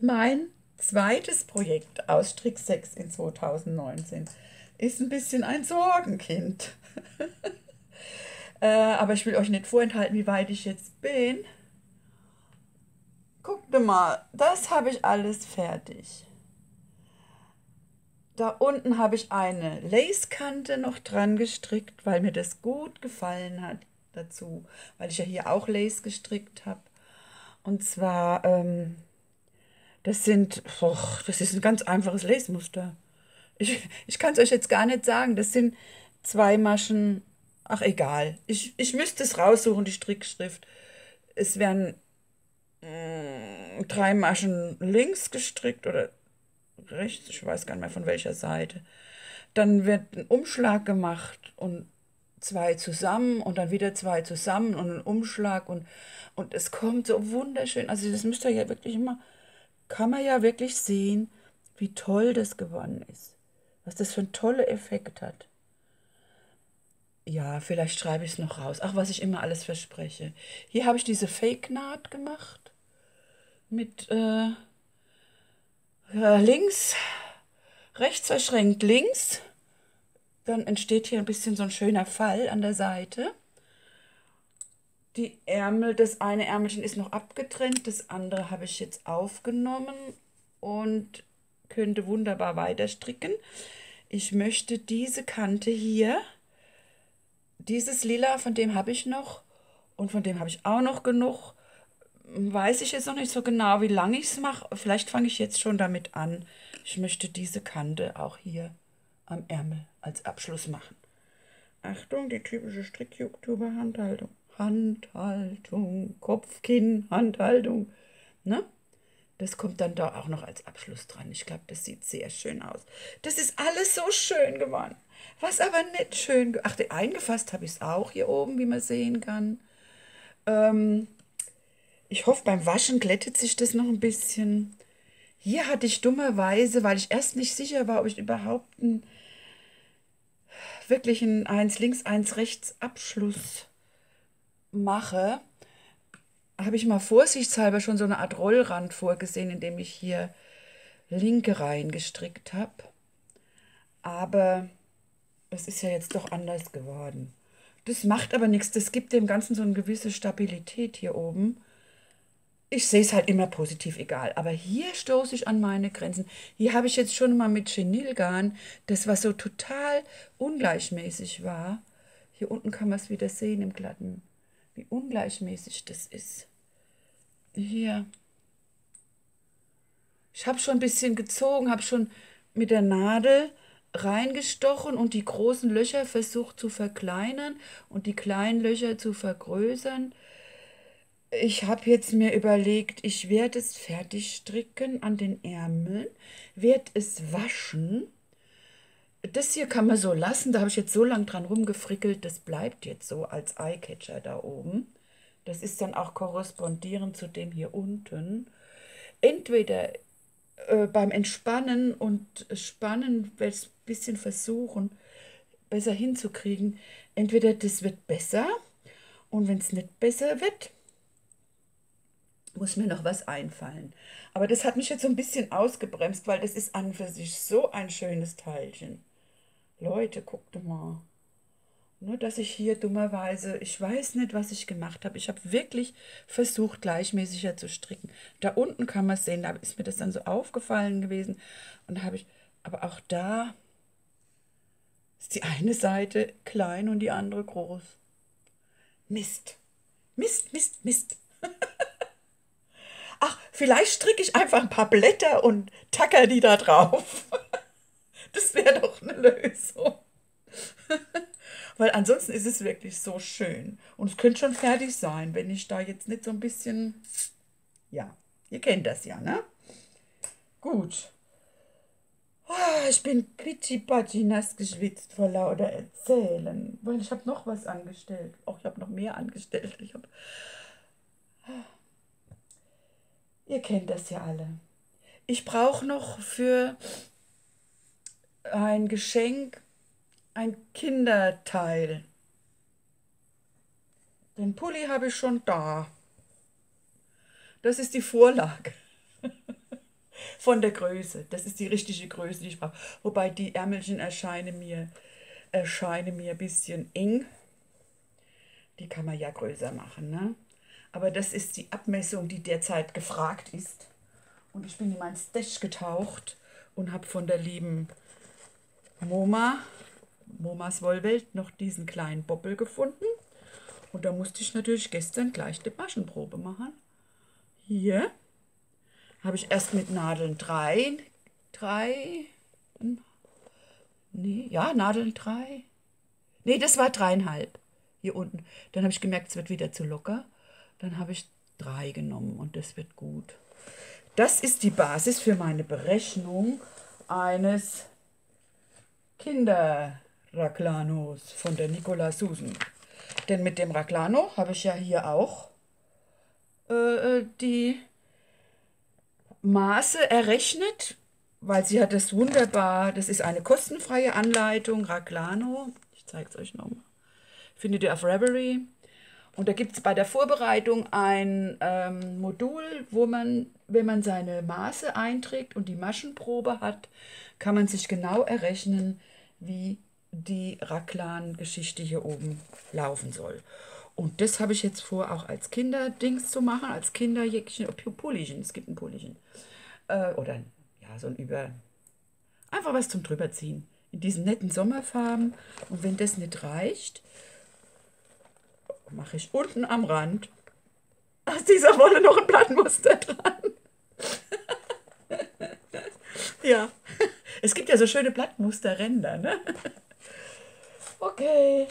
Speaker 1: Mein zweites Projekt aus Strick 6 in 2019 ist ein bisschen ein Sorgenkind. äh, aber ich will euch nicht vorenthalten, wie weit ich jetzt bin. Guckt mal, das habe ich alles fertig. Da unten habe ich eine Lacekante noch dran gestrickt, weil mir das gut gefallen hat dazu, weil ich ja hier auch Lace gestrickt habe. Und zwar, ähm, das sind, oh, das ist ein ganz einfaches Lace-Muster. Ich, ich kann es euch jetzt gar nicht sagen. Das sind zwei Maschen. Ach, egal. Ich, ich müsste es raussuchen, die Strickschrift. Es werden mh, mm, drei Maschen links gestrickt oder rechts. Ich weiß gar nicht mehr von welcher Seite. Dann wird ein Umschlag gemacht und zwei zusammen und dann wieder zwei zusammen und ein Umschlag und, und es kommt so wunderschön. Also das müsst ihr ja wirklich immer, kann man ja wirklich sehen, wie toll das geworden ist was das für einen tollen Effekt hat. Ja, vielleicht schreibe ich es noch raus. Ach, was ich immer alles verspreche. Hier habe ich diese Fake-Naht gemacht. Mit äh, links, rechts verschränkt links. Dann entsteht hier ein bisschen so ein schöner Fall an der Seite. Die Ärmel, das eine Ärmelchen ist noch abgetrennt, das andere habe ich jetzt aufgenommen und könnte wunderbar weiter stricken ich möchte diese Kante hier, dieses Lila, von dem habe ich noch und von dem habe ich auch noch genug. Weiß ich jetzt noch nicht so genau, wie lange ich es mache. Vielleicht fange ich jetzt schon damit an. Ich möchte diese Kante auch hier am Ärmel als Abschluss machen. Achtung, die typische Strick-Youtube-Handhaltung. Handhaltung, Kopf, Kinn, Handhaltung. Ne? Das kommt dann da auch noch als Abschluss dran. Ich glaube, das sieht sehr schön aus. Das ist alles so schön geworden. Was aber nicht schön... Ach, eingefasst habe ich es auch hier oben, wie man sehen kann. Ähm, ich hoffe, beim Waschen glättet sich das noch ein bisschen. Hier hatte ich dummerweise, weil ich erst nicht sicher war, ob ich überhaupt einen wirklich einen 1 links, 1 rechts Abschluss mache, habe ich mal vorsichtshalber schon so eine Art Rollrand vorgesehen, indem ich hier linke Reihen gestrickt habe. Aber es ist ja jetzt doch anders geworden. Das macht aber nichts. Das gibt dem Ganzen so eine gewisse Stabilität hier oben. Ich sehe es halt immer positiv, egal. Aber hier stoße ich an meine Grenzen. Hier habe ich jetzt schon mal mit Chenilgarn, das was so total ungleichmäßig war. Hier unten kann man es wieder sehen im Glatten wie ungleichmäßig das ist. Hier. Ich habe schon ein bisschen gezogen, habe schon mit der Nadel reingestochen und die großen Löcher versucht zu verkleinern und die kleinen Löcher zu vergrößern. Ich habe jetzt mir überlegt, ich werde es fertig stricken an den Ärmeln, werde es waschen das hier kann man so lassen. Da habe ich jetzt so lange dran rumgefrickelt. Das bleibt jetzt so als Eyecatcher da oben. Das ist dann auch korrespondierend zu dem hier unten. Entweder äh, beim Entspannen und Spannen werde ich ein bisschen versuchen, besser hinzukriegen. Entweder das wird besser und wenn es nicht besser wird, muss mir noch was einfallen. Aber das hat mich jetzt so ein bisschen ausgebremst, weil das ist an für sich so ein schönes Teilchen. Leute, guckt mal. Nur, dass ich hier dummerweise, ich weiß nicht, was ich gemacht habe. Ich habe wirklich versucht, gleichmäßiger zu stricken. Da unten kann man es sehen, da ist mir das dann so aufgefallen gewesen. Und habe ich, aber auch da ist die eine Seite klein und die andere groß. Mist. Mist, Mist, Mist. Ach, vielleicht stricke ich einfach ein paar Blätter und tacker die da drauf. Das wäre doch eine Lösung. Weil ansonsten ist es wirklich so schön. Und es könnte schon fertig sein, wenn ich da jetzt nicht so ein bisschen. Ja, ihr kennt das ja, ne? Gut. Ah, ich bin pitti nass geschwitzt vor lauter Erzählen, weil ich habe noch was angestellt. Auch ich habe noch mehr angestellt. Ich habe. Ihr kennt das ja alle. Ich brauche noch für ein Geschenk ein Kinderteil. Den Pulli habe ich schon da. Das ist die Vorlage von der Größe. Das ist die richtige Größe, die ich brauche. Wobei die Ärmelchen erscheinen mir, erscheinen mir ein bisschen eng. Die kann man ja größer machen. Ne? Aber das ist die Abmessung, die derzeit gefragt ist. Und ich bin in mein Stash getaucht und habe von der lieben Moma Momas Wollwelt noch diesen kleinen Boppel gefunden. Und da musste ich natürlich gestern gleich die Maschenprobe machen. Hier habe ich erst mit Nadeln 3, 3, nee, ja, Nadeln 3. Nee, das war dreieinhalb hier unten. Dann habe ich gemerkt, es wird wieder zu locker. Dann habe ich drei genommen und das wird gut. Das ist die Basis für meine Berechnung eines Kinder Raclanos von der Nicola Susan. Denn mit dem Raclano habe ich ja hier auch äh, äh, die Maße errechnet, weil sie hat das wunderbar, das ist eine kostenfreie Anleitung, Raclano, ich zeige es euch nochmal, findet ihr auf Ravelry. Und da gibt es bei der Vorbereitung ein ähm, Modul, wo man, wenn man seine Maße einträgt und die Maschenprobe hat, kann man sich genau errechnen, wie die Raklan-Geschichte hier oben laufen soll. Und das habe ich jetzt vor, auch als Kinderdings zu machen, als Kinderjäckchen, Pullichen, es gibt ein Pullichen. Äh, oder ja, so ein Über... Einfach was zum drüberziehen. In diesen netten Sommerfarben. Und wenn das nicht reicht, mache ich unten am Rand aus dieser Wolle noch ein Blattmuster dran. ja, es gibt ja so schöne Blattmusterränder, ne? Okay.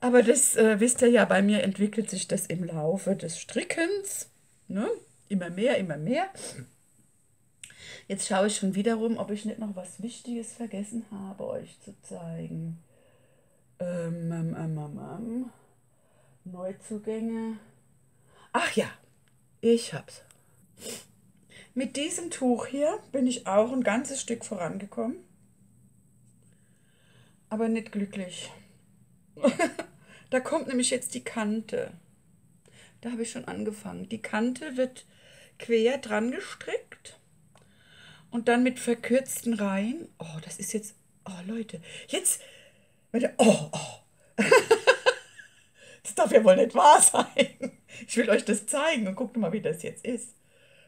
Speaker 1: Aber das äh, wisst ihr ja, bei mir entwickelt sich das im Laufe des Strickens. Ne? Immer mehr, immer mehr. Jetzt schaue ich schon wiederum, ob ich nicht noch was Wichtiges vergessen habe, euch zu zeigen. Ähm, ähm, ähm, ähm, ähm. Neuzugänge. Ach ja, ich hab's. Mit diesem Tuch hier bin ich auch ein ganzes Stück vorangekommen aber nicht glücklich. da kommt nämlich jetzt die Kante. Da habe ich schon angefangen. Die Kante wird quer dran gestrickt und dann mit verkürzten Reihen. Oh, das ist jetzt. Oh, Leute, jetzt. Oh, oh. das darf ja wohl nicht wahr sein. Ich will euch das zeigen und guckt mal, wie das jetzt ist.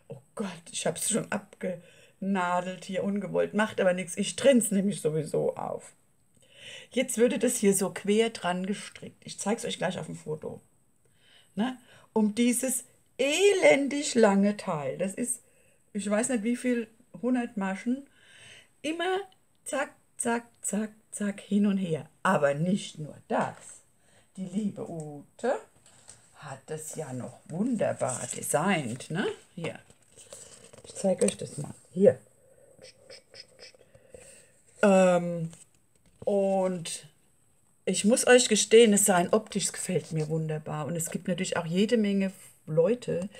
Speaker 1: Oh Gott, ich habe es schon abgenadelt hier ungewollt. Macht aber nichts. Ich trenne es nämlich sowieso auf. Jetzt würde das hier so quer dran gestrickt. Ich zeige es euch gleich auf dem Foto. Ne? Um dieses elendig lange Teil. Das ist, ich weiß nicht wie viel, 100 Maschen. Immer zack, zack, zack, zack, hin und her. Aber nicht nur das. Die liebe Ute hat das ja noch wunderbar designt. Ne? Hier. Ich zeige euch das mal. Hier. Ähm, und ich muss euch gestehen, es sein optisch gefällt mir wunderbar. Und es gibt natürlich auch jede Menge Leute,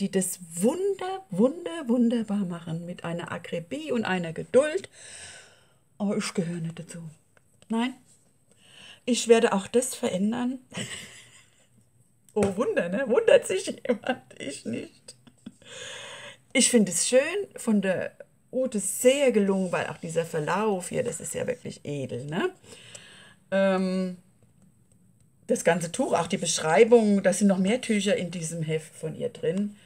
Speaker 1: die das wunder, wunder, wunderbar machen mit einer Akribie und einer Geduld. Aber ich gehöre nicht dazu. Nein, ich werde auch das verändern. oh Wunder, ne? Wundert sich jemand? Ich nicht. Ich finde es schön von der Ute sehr gelungen, weil auch dieser Verlauf hier, das ist ja wirklich edel, ne? Ähm, das ganze Tuch, auch die Beschreibung, da sind noch mehr Tücher in diesem Heft von ihr drin.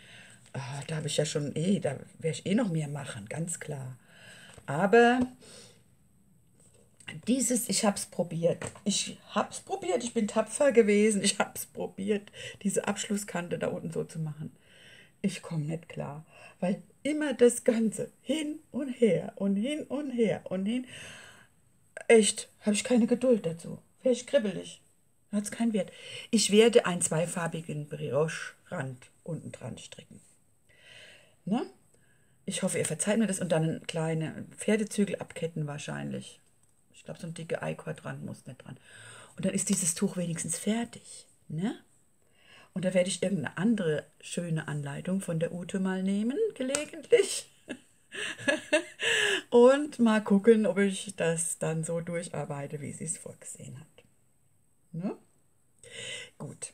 Speaker 1: Ah, da habe ich ja schon eh, da werde ich eh noch mehr machen, ganz klar. Aber dieses, ich habe es probiert. Ich habe es probiert, ich bin tapfer gewesen, ich habe es probiert, diese Abschlusskante da unten so zu machen. Ich komme nicht klar, weil immer das Ganze hin und her und hin und her und hin. Echt, habe ich keine Geduld dazu. Wäre ich kribbelig. Hat es keinen Wert. Ich werde einen zweifarbigen Brioche-Rand unten dran stricken. Ne? Ich hoffe, ihr verzeiht mir das und dann kleine Pferdezügel abketten wahrscheinlich. Ich glaube, so ein dicke Eiquadrant muss nicht dran. Und dann ist dieses Tuch wenigstens fertig. Ne? Und da werde ich irgendeine andere schöne Anleitung von der Ute mal nehmen, gelegentlich. und mal gucken, ob ich das dann so durcharbeite, wie sie es vorgesehen hat. Ne? Gut.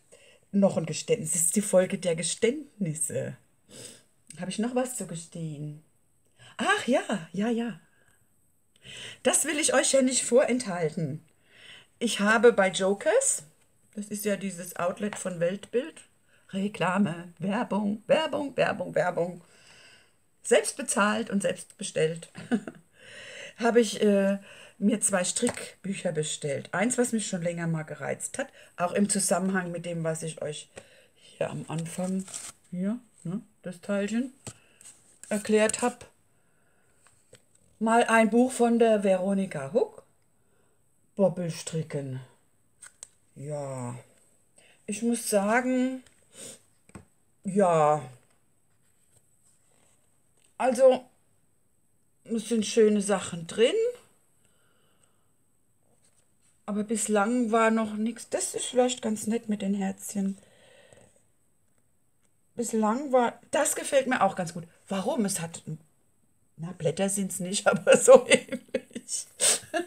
Speaker 1: Noch ein Geständnis. Das ist die Folge der Geständnisse. Habe ich noch was zu gestehen? Ach ja, ja, ja. Das will ich euch ja nicht vorenthalten. Ich habe bei Jokers, das ist ja dieses Outlet von Weltbild, Reklame, Werbung, Werbung, Werbung, Werbung, selbst bezahlt und selbst bestellt, habe ich äh, mir zwei Strickbücher bestellt. Eins, was mich schon länger mal gereizt hat, auch im Zusammenhang mit dem, was ich euch hier am Anfang, hier, ne, das Teilchen, erklärt habe mal ein Buch von der Veronika Huck. Bobbelstricken. Ja, ich muss sagen, ja, also es sind schöne Sachen drin, aber bislang war noch nichts. Das ist vielleicht ganz nett mit den Herzchen. Bislang war, das gefällt mir auch ganz gut. Warum? Es hat ein na, Blätter sind es nicht, aber so ähnlich.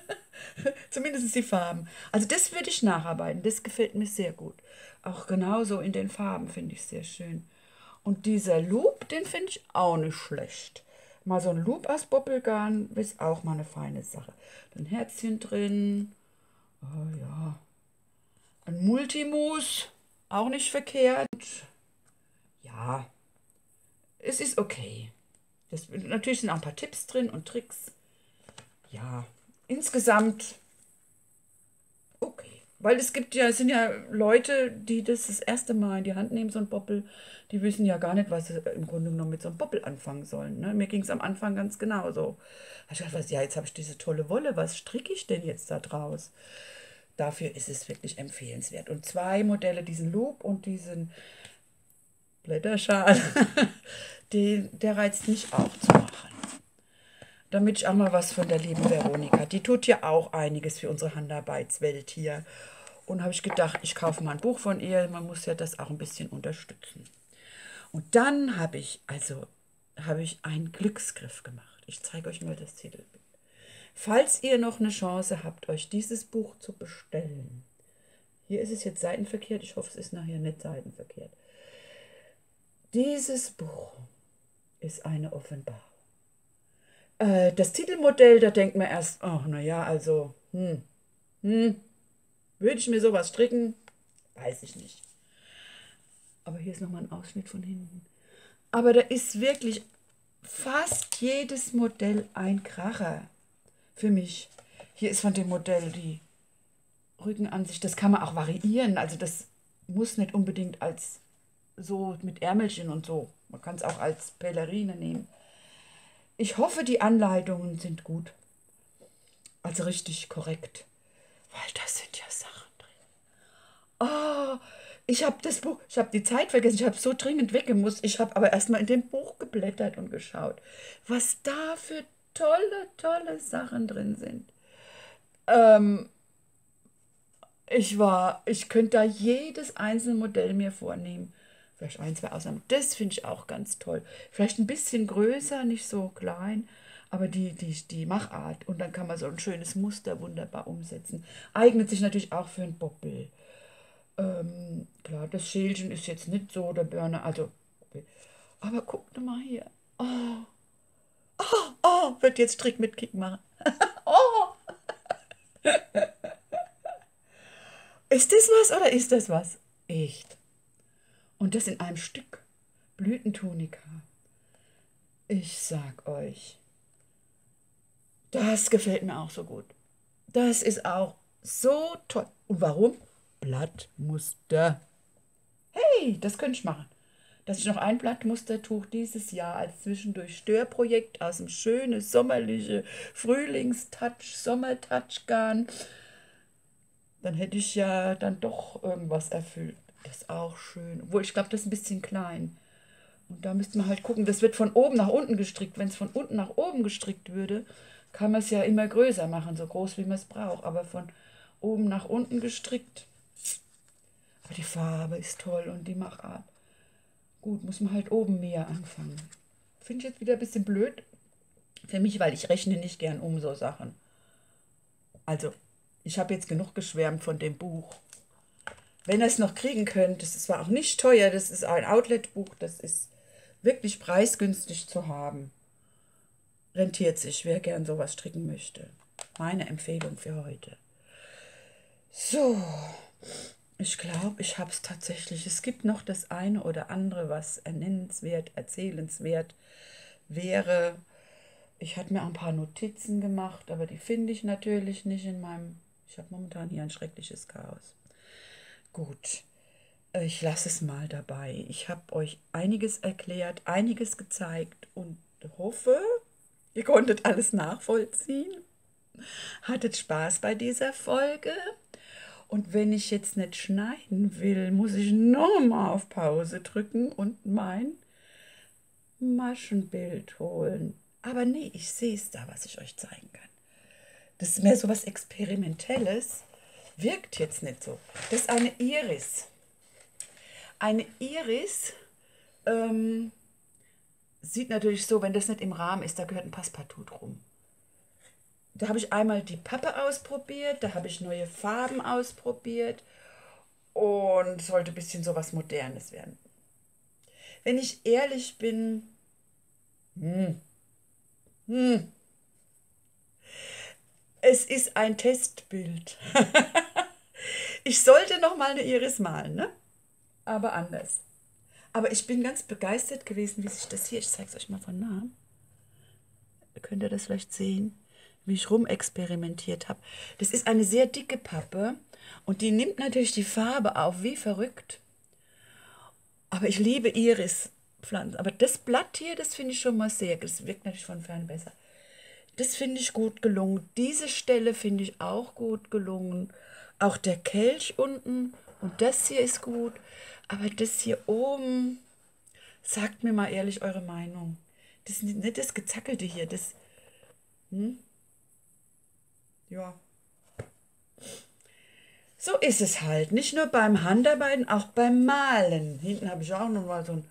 Speaker 1: Zumindest die Farben. Also das würde ich nacharbeiten. Das gefällt mir sehr gut. Auch genauso in den Farben finde ich sehr schön. Und dieser Loop, den finde ich auch nicht schlecht. Mal so ein Loop aus Bobbelgarn ist auch mal eine feine Sache. Ein Herzchen drin. Oh ja. Ein Multimus, auch nicht verkehrt. Ja, es ist okay. Das, natürlich sind auch ein paar Tipps drin und Tricks. Ja, insgesamt okay. Weil es gibt ja, es sind ja Leute, die das das erste Mal in die Hand nehmen, so ein Boppel, die wissen ja gar nicht, was sie im Grunde genommen mit so einem Boppel anfangen sollen. Ne? Mir ging es am Anfang ganz genauso. Ich dachte, was, ja, jetzt habe ich diese tolle Wolle, was stricke ich denn jetzt da draus? Dafür ist es wirklich empfehlenswert. Und zwei Modelle, diesen Loop und diesen Blätterschal, die, der reizt mich auch zu machen. Damit ich auch mal was von der lieben Veronika. Die tut ja auch einiges für unsere Handarbeitswelt hier. Und habe ich gedacht, ich kaufe mal ein Buch von ihr. Man muss ja das auch ein bisschen unterstützen. Und dann habe ich, also, habe ich einen Glücksgriff gemacht. Ich zeige euch mal das Titelbild. Falls ihr noch eine Chance habt, euch dieses Buch zu bestellen. Hier ist es jetzt seitenverkehrt. Ich hoffe, es ist nachher nicht seitenverkehrt. Dieses Buch ist eine Offenbarung. Äh, das Titelmodell, da denkt man erst, oh, naja, also, hm, hm, würde ich mir sowas stricken? Weiß ich nicht. Aber hier ist nochmal ein Ausschnitt von hinten. Aber da ist wirklich fast jedes Modell ein Kracher für mich. Hier ist von dem Modell die Rückenansicht. Das kann man auch variieren. Also das muss nicht unbedingt als so mit Ärmelchen und so. Man kann es auch als Pellerine nehmen. Ich hoffe, die Anleitungen sind gut. Also richtig korrekt. Weil da sind ja Sachen drin. Oh, ich habe das Buch, ich habe die Zeit vergessen, ich habe so dringend weggemusst. Ich habe aber erstmal in dem Buch geblättert und geschaut, was da für tolle, tolle Sachen drin sind. Ähm, ich war, ich könnte da jedes einzelne Modell mir vornehmen. Vielleicht ein, zwei Ausnahmen. Das finde ich auch ganz toll. Vielleicht ein bisschen größer, nicht so klein, aber die, die, die Machart. Und dann kann man so ein schönes Muster wunderbar umsetzen. Eignet sich natürlich auch für ein Bobbel. Ähm, klar, das Schälchen ist jetzt nicht so der Burner, also. Aber guckt mal hier. Oh, Oh, oh, wird jetzt Strick mit Kick machen. oh. ist das was oder ist das was? Echt. Und das in einem Stück. Blütentunika. Ich sag euch, das gefällt mir auch so gut. Das ist auch so toll. Und warum? Blattmuster. Hey, das könnte ich machen. Dass ich noch ein Blattmustertuch dieses Jahr als zwischendurch Störprojekt aus dem schönen sommerliche Frühlingstouch, Sommertouchgarn, dann hätte ich ja dann doch irgendwas erfüllt. Das ist auch schön. Obwohl, ich glaube, das ist ein bisschen klein. Und da müsste man halt gucken, das wird von oben nach unten gestrickt. Wenn es von unten nach oben gestrickt würde, kann man es ja immer größer machen, so groß wie man es braucht. Aber von oben nach unten gestrickt. Aber die Farbe ist toll und die Machart. Gut, muss man halt oben mehr anfangen. Finde ich jetzt wieder ein bisschen blöd für mich, weil ich rechne nicht gern um so Sachen. Also, ich habe jetzt genug geschwärmt von dem Buch. Wenn ihr es noch kriegen könnt, das war auch nicht teuer, das ist ein Outlet-Buch, das ist wirklich preisgünstig zu haben. Rentiert sich, wer gern sowas stricken möchte. Meine Empfehlung für heute. So, ich glaube, ich habe es tatsächlich. Es gibt noch das eine oder andere, was ernennenswert, erzählenswert wäre. Ich hatte mir ein paar Notizen gemacht, aber die finde ich natürlich nicht in meinem. Ich habe momentan hier ein schreckliches Chaos. Gut, ich lasse es mal dabei. Ich habe euch einiges erklärt, einiges gezeigt und hoffe, ihr konntet alles nachvollziehen. Hattet Spaß bei dieser Folge. Und wenn ich jetzt nicht schneiden will, muss ich nochmal auf Pause drücken und mein Maschenbild holen. Aber nee, ich sehe es da, was ich euch zeigen kann. Das ist mehr so was Experimentelles. Wirkt jetzt nicht so. Das ist eine Iris. Eine Iris ähm, sieht natürlich so, wenn das nicht im Rahmen ist, da gehört ein Passepartout drum. Da habe ich einmal die Pappe ausprobiert, da habe ich neue Farben ausprobiert und sollte ein bisschen so was Modernes werden. Wenn ich ehrlich bin, hm, hm, es ist ein Testbild. ich sollte noch mal eine Iris malen, ne? Aber anders. Aber ich bin ganz begeistert gewesen, wie sich das hier, ich zeige es euch mal von nah. Könnt ihr das vielleicht sehen? wie ich rumexperimentiert habe. Das ist eine sehr dicke Pappe und die nimmt natürlich die Farbe auf, wie verrückt. Aber ich liebe Irispflanzen. Aber das Blatt hier, das finde ich schon mal sehr, das wirkt natürlich von fern besser. Das finde ich gut gelungen. Diese Stelle finde ich auch gut gelungen. Auch der Kelch unten und das hier ist gut. Aber das hier oben, sagt mir mal ehrlich eure Meinung. Das ist nicht das Gezackelte hier, das... Hm? ja. So ist es halt. Nicht nur beim Handarbeiten, auch beim Malen. Hinten habe ich auch noch mal so ein,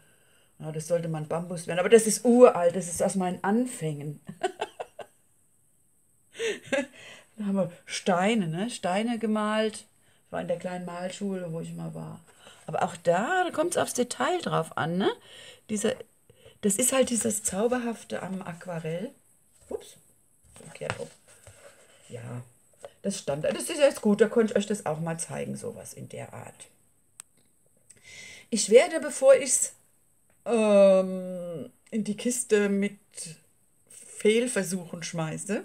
Speaker 1: ja, das sollte man Bambus werden, aber das ist uralt, das ist aus meinen Anfängen. da haben wir Steine, ne? Steine gemalt. Ich war in der kleinen Malschule, wo ich mal war. Aber auch da, da kommt es aufs Detail drauf an, ne? Dieser, das ist halt dieses Zauberhafte am Aquarell. Ups, verkehrt rum. Ja, das stand. Das ist jetzt gut, da konnte ich euch das auch mal zeigen, sowas in der Art. Ich werde, bevor ich es ähm, in die Kiste mit Fehlversuchen schmeiße,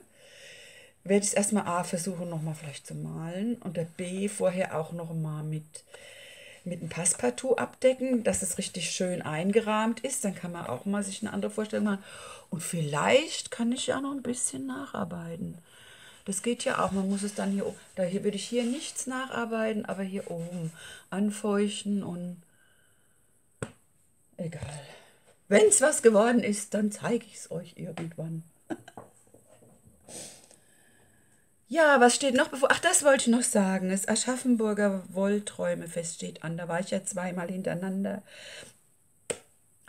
Speaker 1: werde ich es erstmal A versuchen, nochmal vielleicht zu malen und der B vorher auch nochmal mit, mit einem Passepartout abdecken, dass es richtig schön eingerahmt ist. Dann kann man auch mal sich eine andere Vorstellung machen. Und vielleicht kann ich ja noch ein bisschen nacharbeiten. Das geht ja auch. Man muss es dann hier oben. Da hier würde ich hier nichts nacharbeiten, aber hier oben anfeuchten und egal. Wenn es was geworden ist, dann zeige ich es euch irgendwann. ja, was steht noch bevor? Ach, das wollte ich noch sagen. Das Aschaffenburger Wollträumefest steht an. Da war ich ja zweimal hintereinander.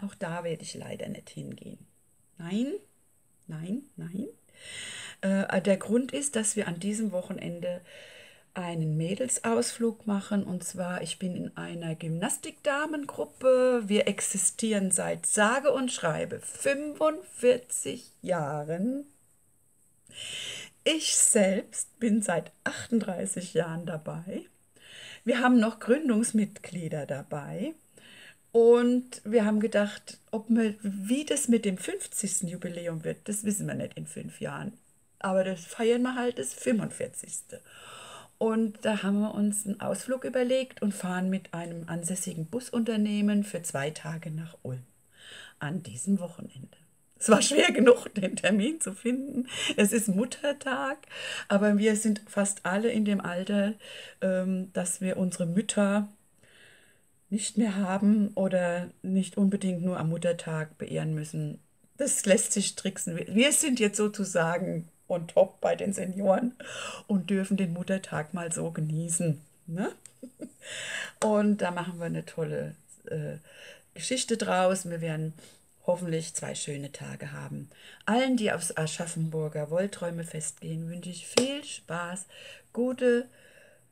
Speaker 1: Auch da werde ich leider nicht hingehen. Nein, nein, nein. Äh, der Grund ist, dass wir an diesem Wochenende einen Mädelsausflug machen. Und zwar, ich bin in einer Gymnastikdamengruppe. Wir existieren seit sage und schreibe 45 Jahren. Ich selbst bin seit 38 Jahren dabei. Wir haben noch Gründungsmitglieder dabei. Und wir haben gedacht, ob wir, wie das mit dem 50. Jubiläum wird, das wissen wir nicht in fünf Jahren. Aber das feiern wir halt das 45. Und da haben wir uns einen Ausflug überlegt und fahren mit einem ansässigen Busunternehmen für zwei Tage nach Ulm an diesem Wochenende. Es war schwer genug, den Termin zu finden. Es ist Muttertag, aber wir sind fast alle in dem Alter, ähm, dass wir unsere Mütter nicht mehr haben oder nicht unbedingt nur am Muttertag beehren müssen. Das lässt sich tricksen. Wir sind jetzt sozusagen on top bei den Senioren und dürfen den Muttertag mal so genießen. Ne? Und da machen wir eine tolle äh, Geschichte draus. Wir werden hoffentlich zwei schöne Tage haben. Allen, die aufs Aschaffenburger Wollträume festgehen, wünsche ich viel Spaß, gute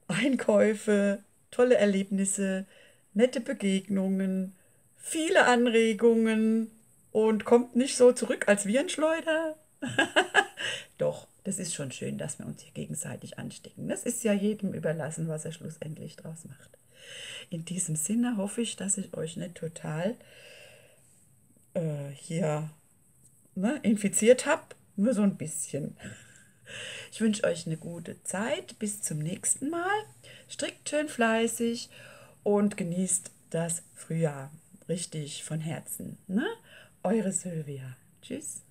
Speaker 1: Einkäufe, tolle Erlebnisse, nette Begegnungen, viele Anregungen und kommt nicht so zurück als Virenschleuder. Doch, das ist schon schön, dass wir uns hier gegenseitig anstecken. Das ist ja jedem überlassen, was er schlussendlich draus macht. In diesem Sinne hoffe ich, dass ich euch nicht total äh, hier ne, infiziert habe, nur so ein bisschen. Ich wünsche euch eine gute Zeit. Bis zum nächsten Mal. Strickt schön fleißig und genießt das Frühjahr richtig von Herzen. Ne? Eure Sylvia. Tschüss.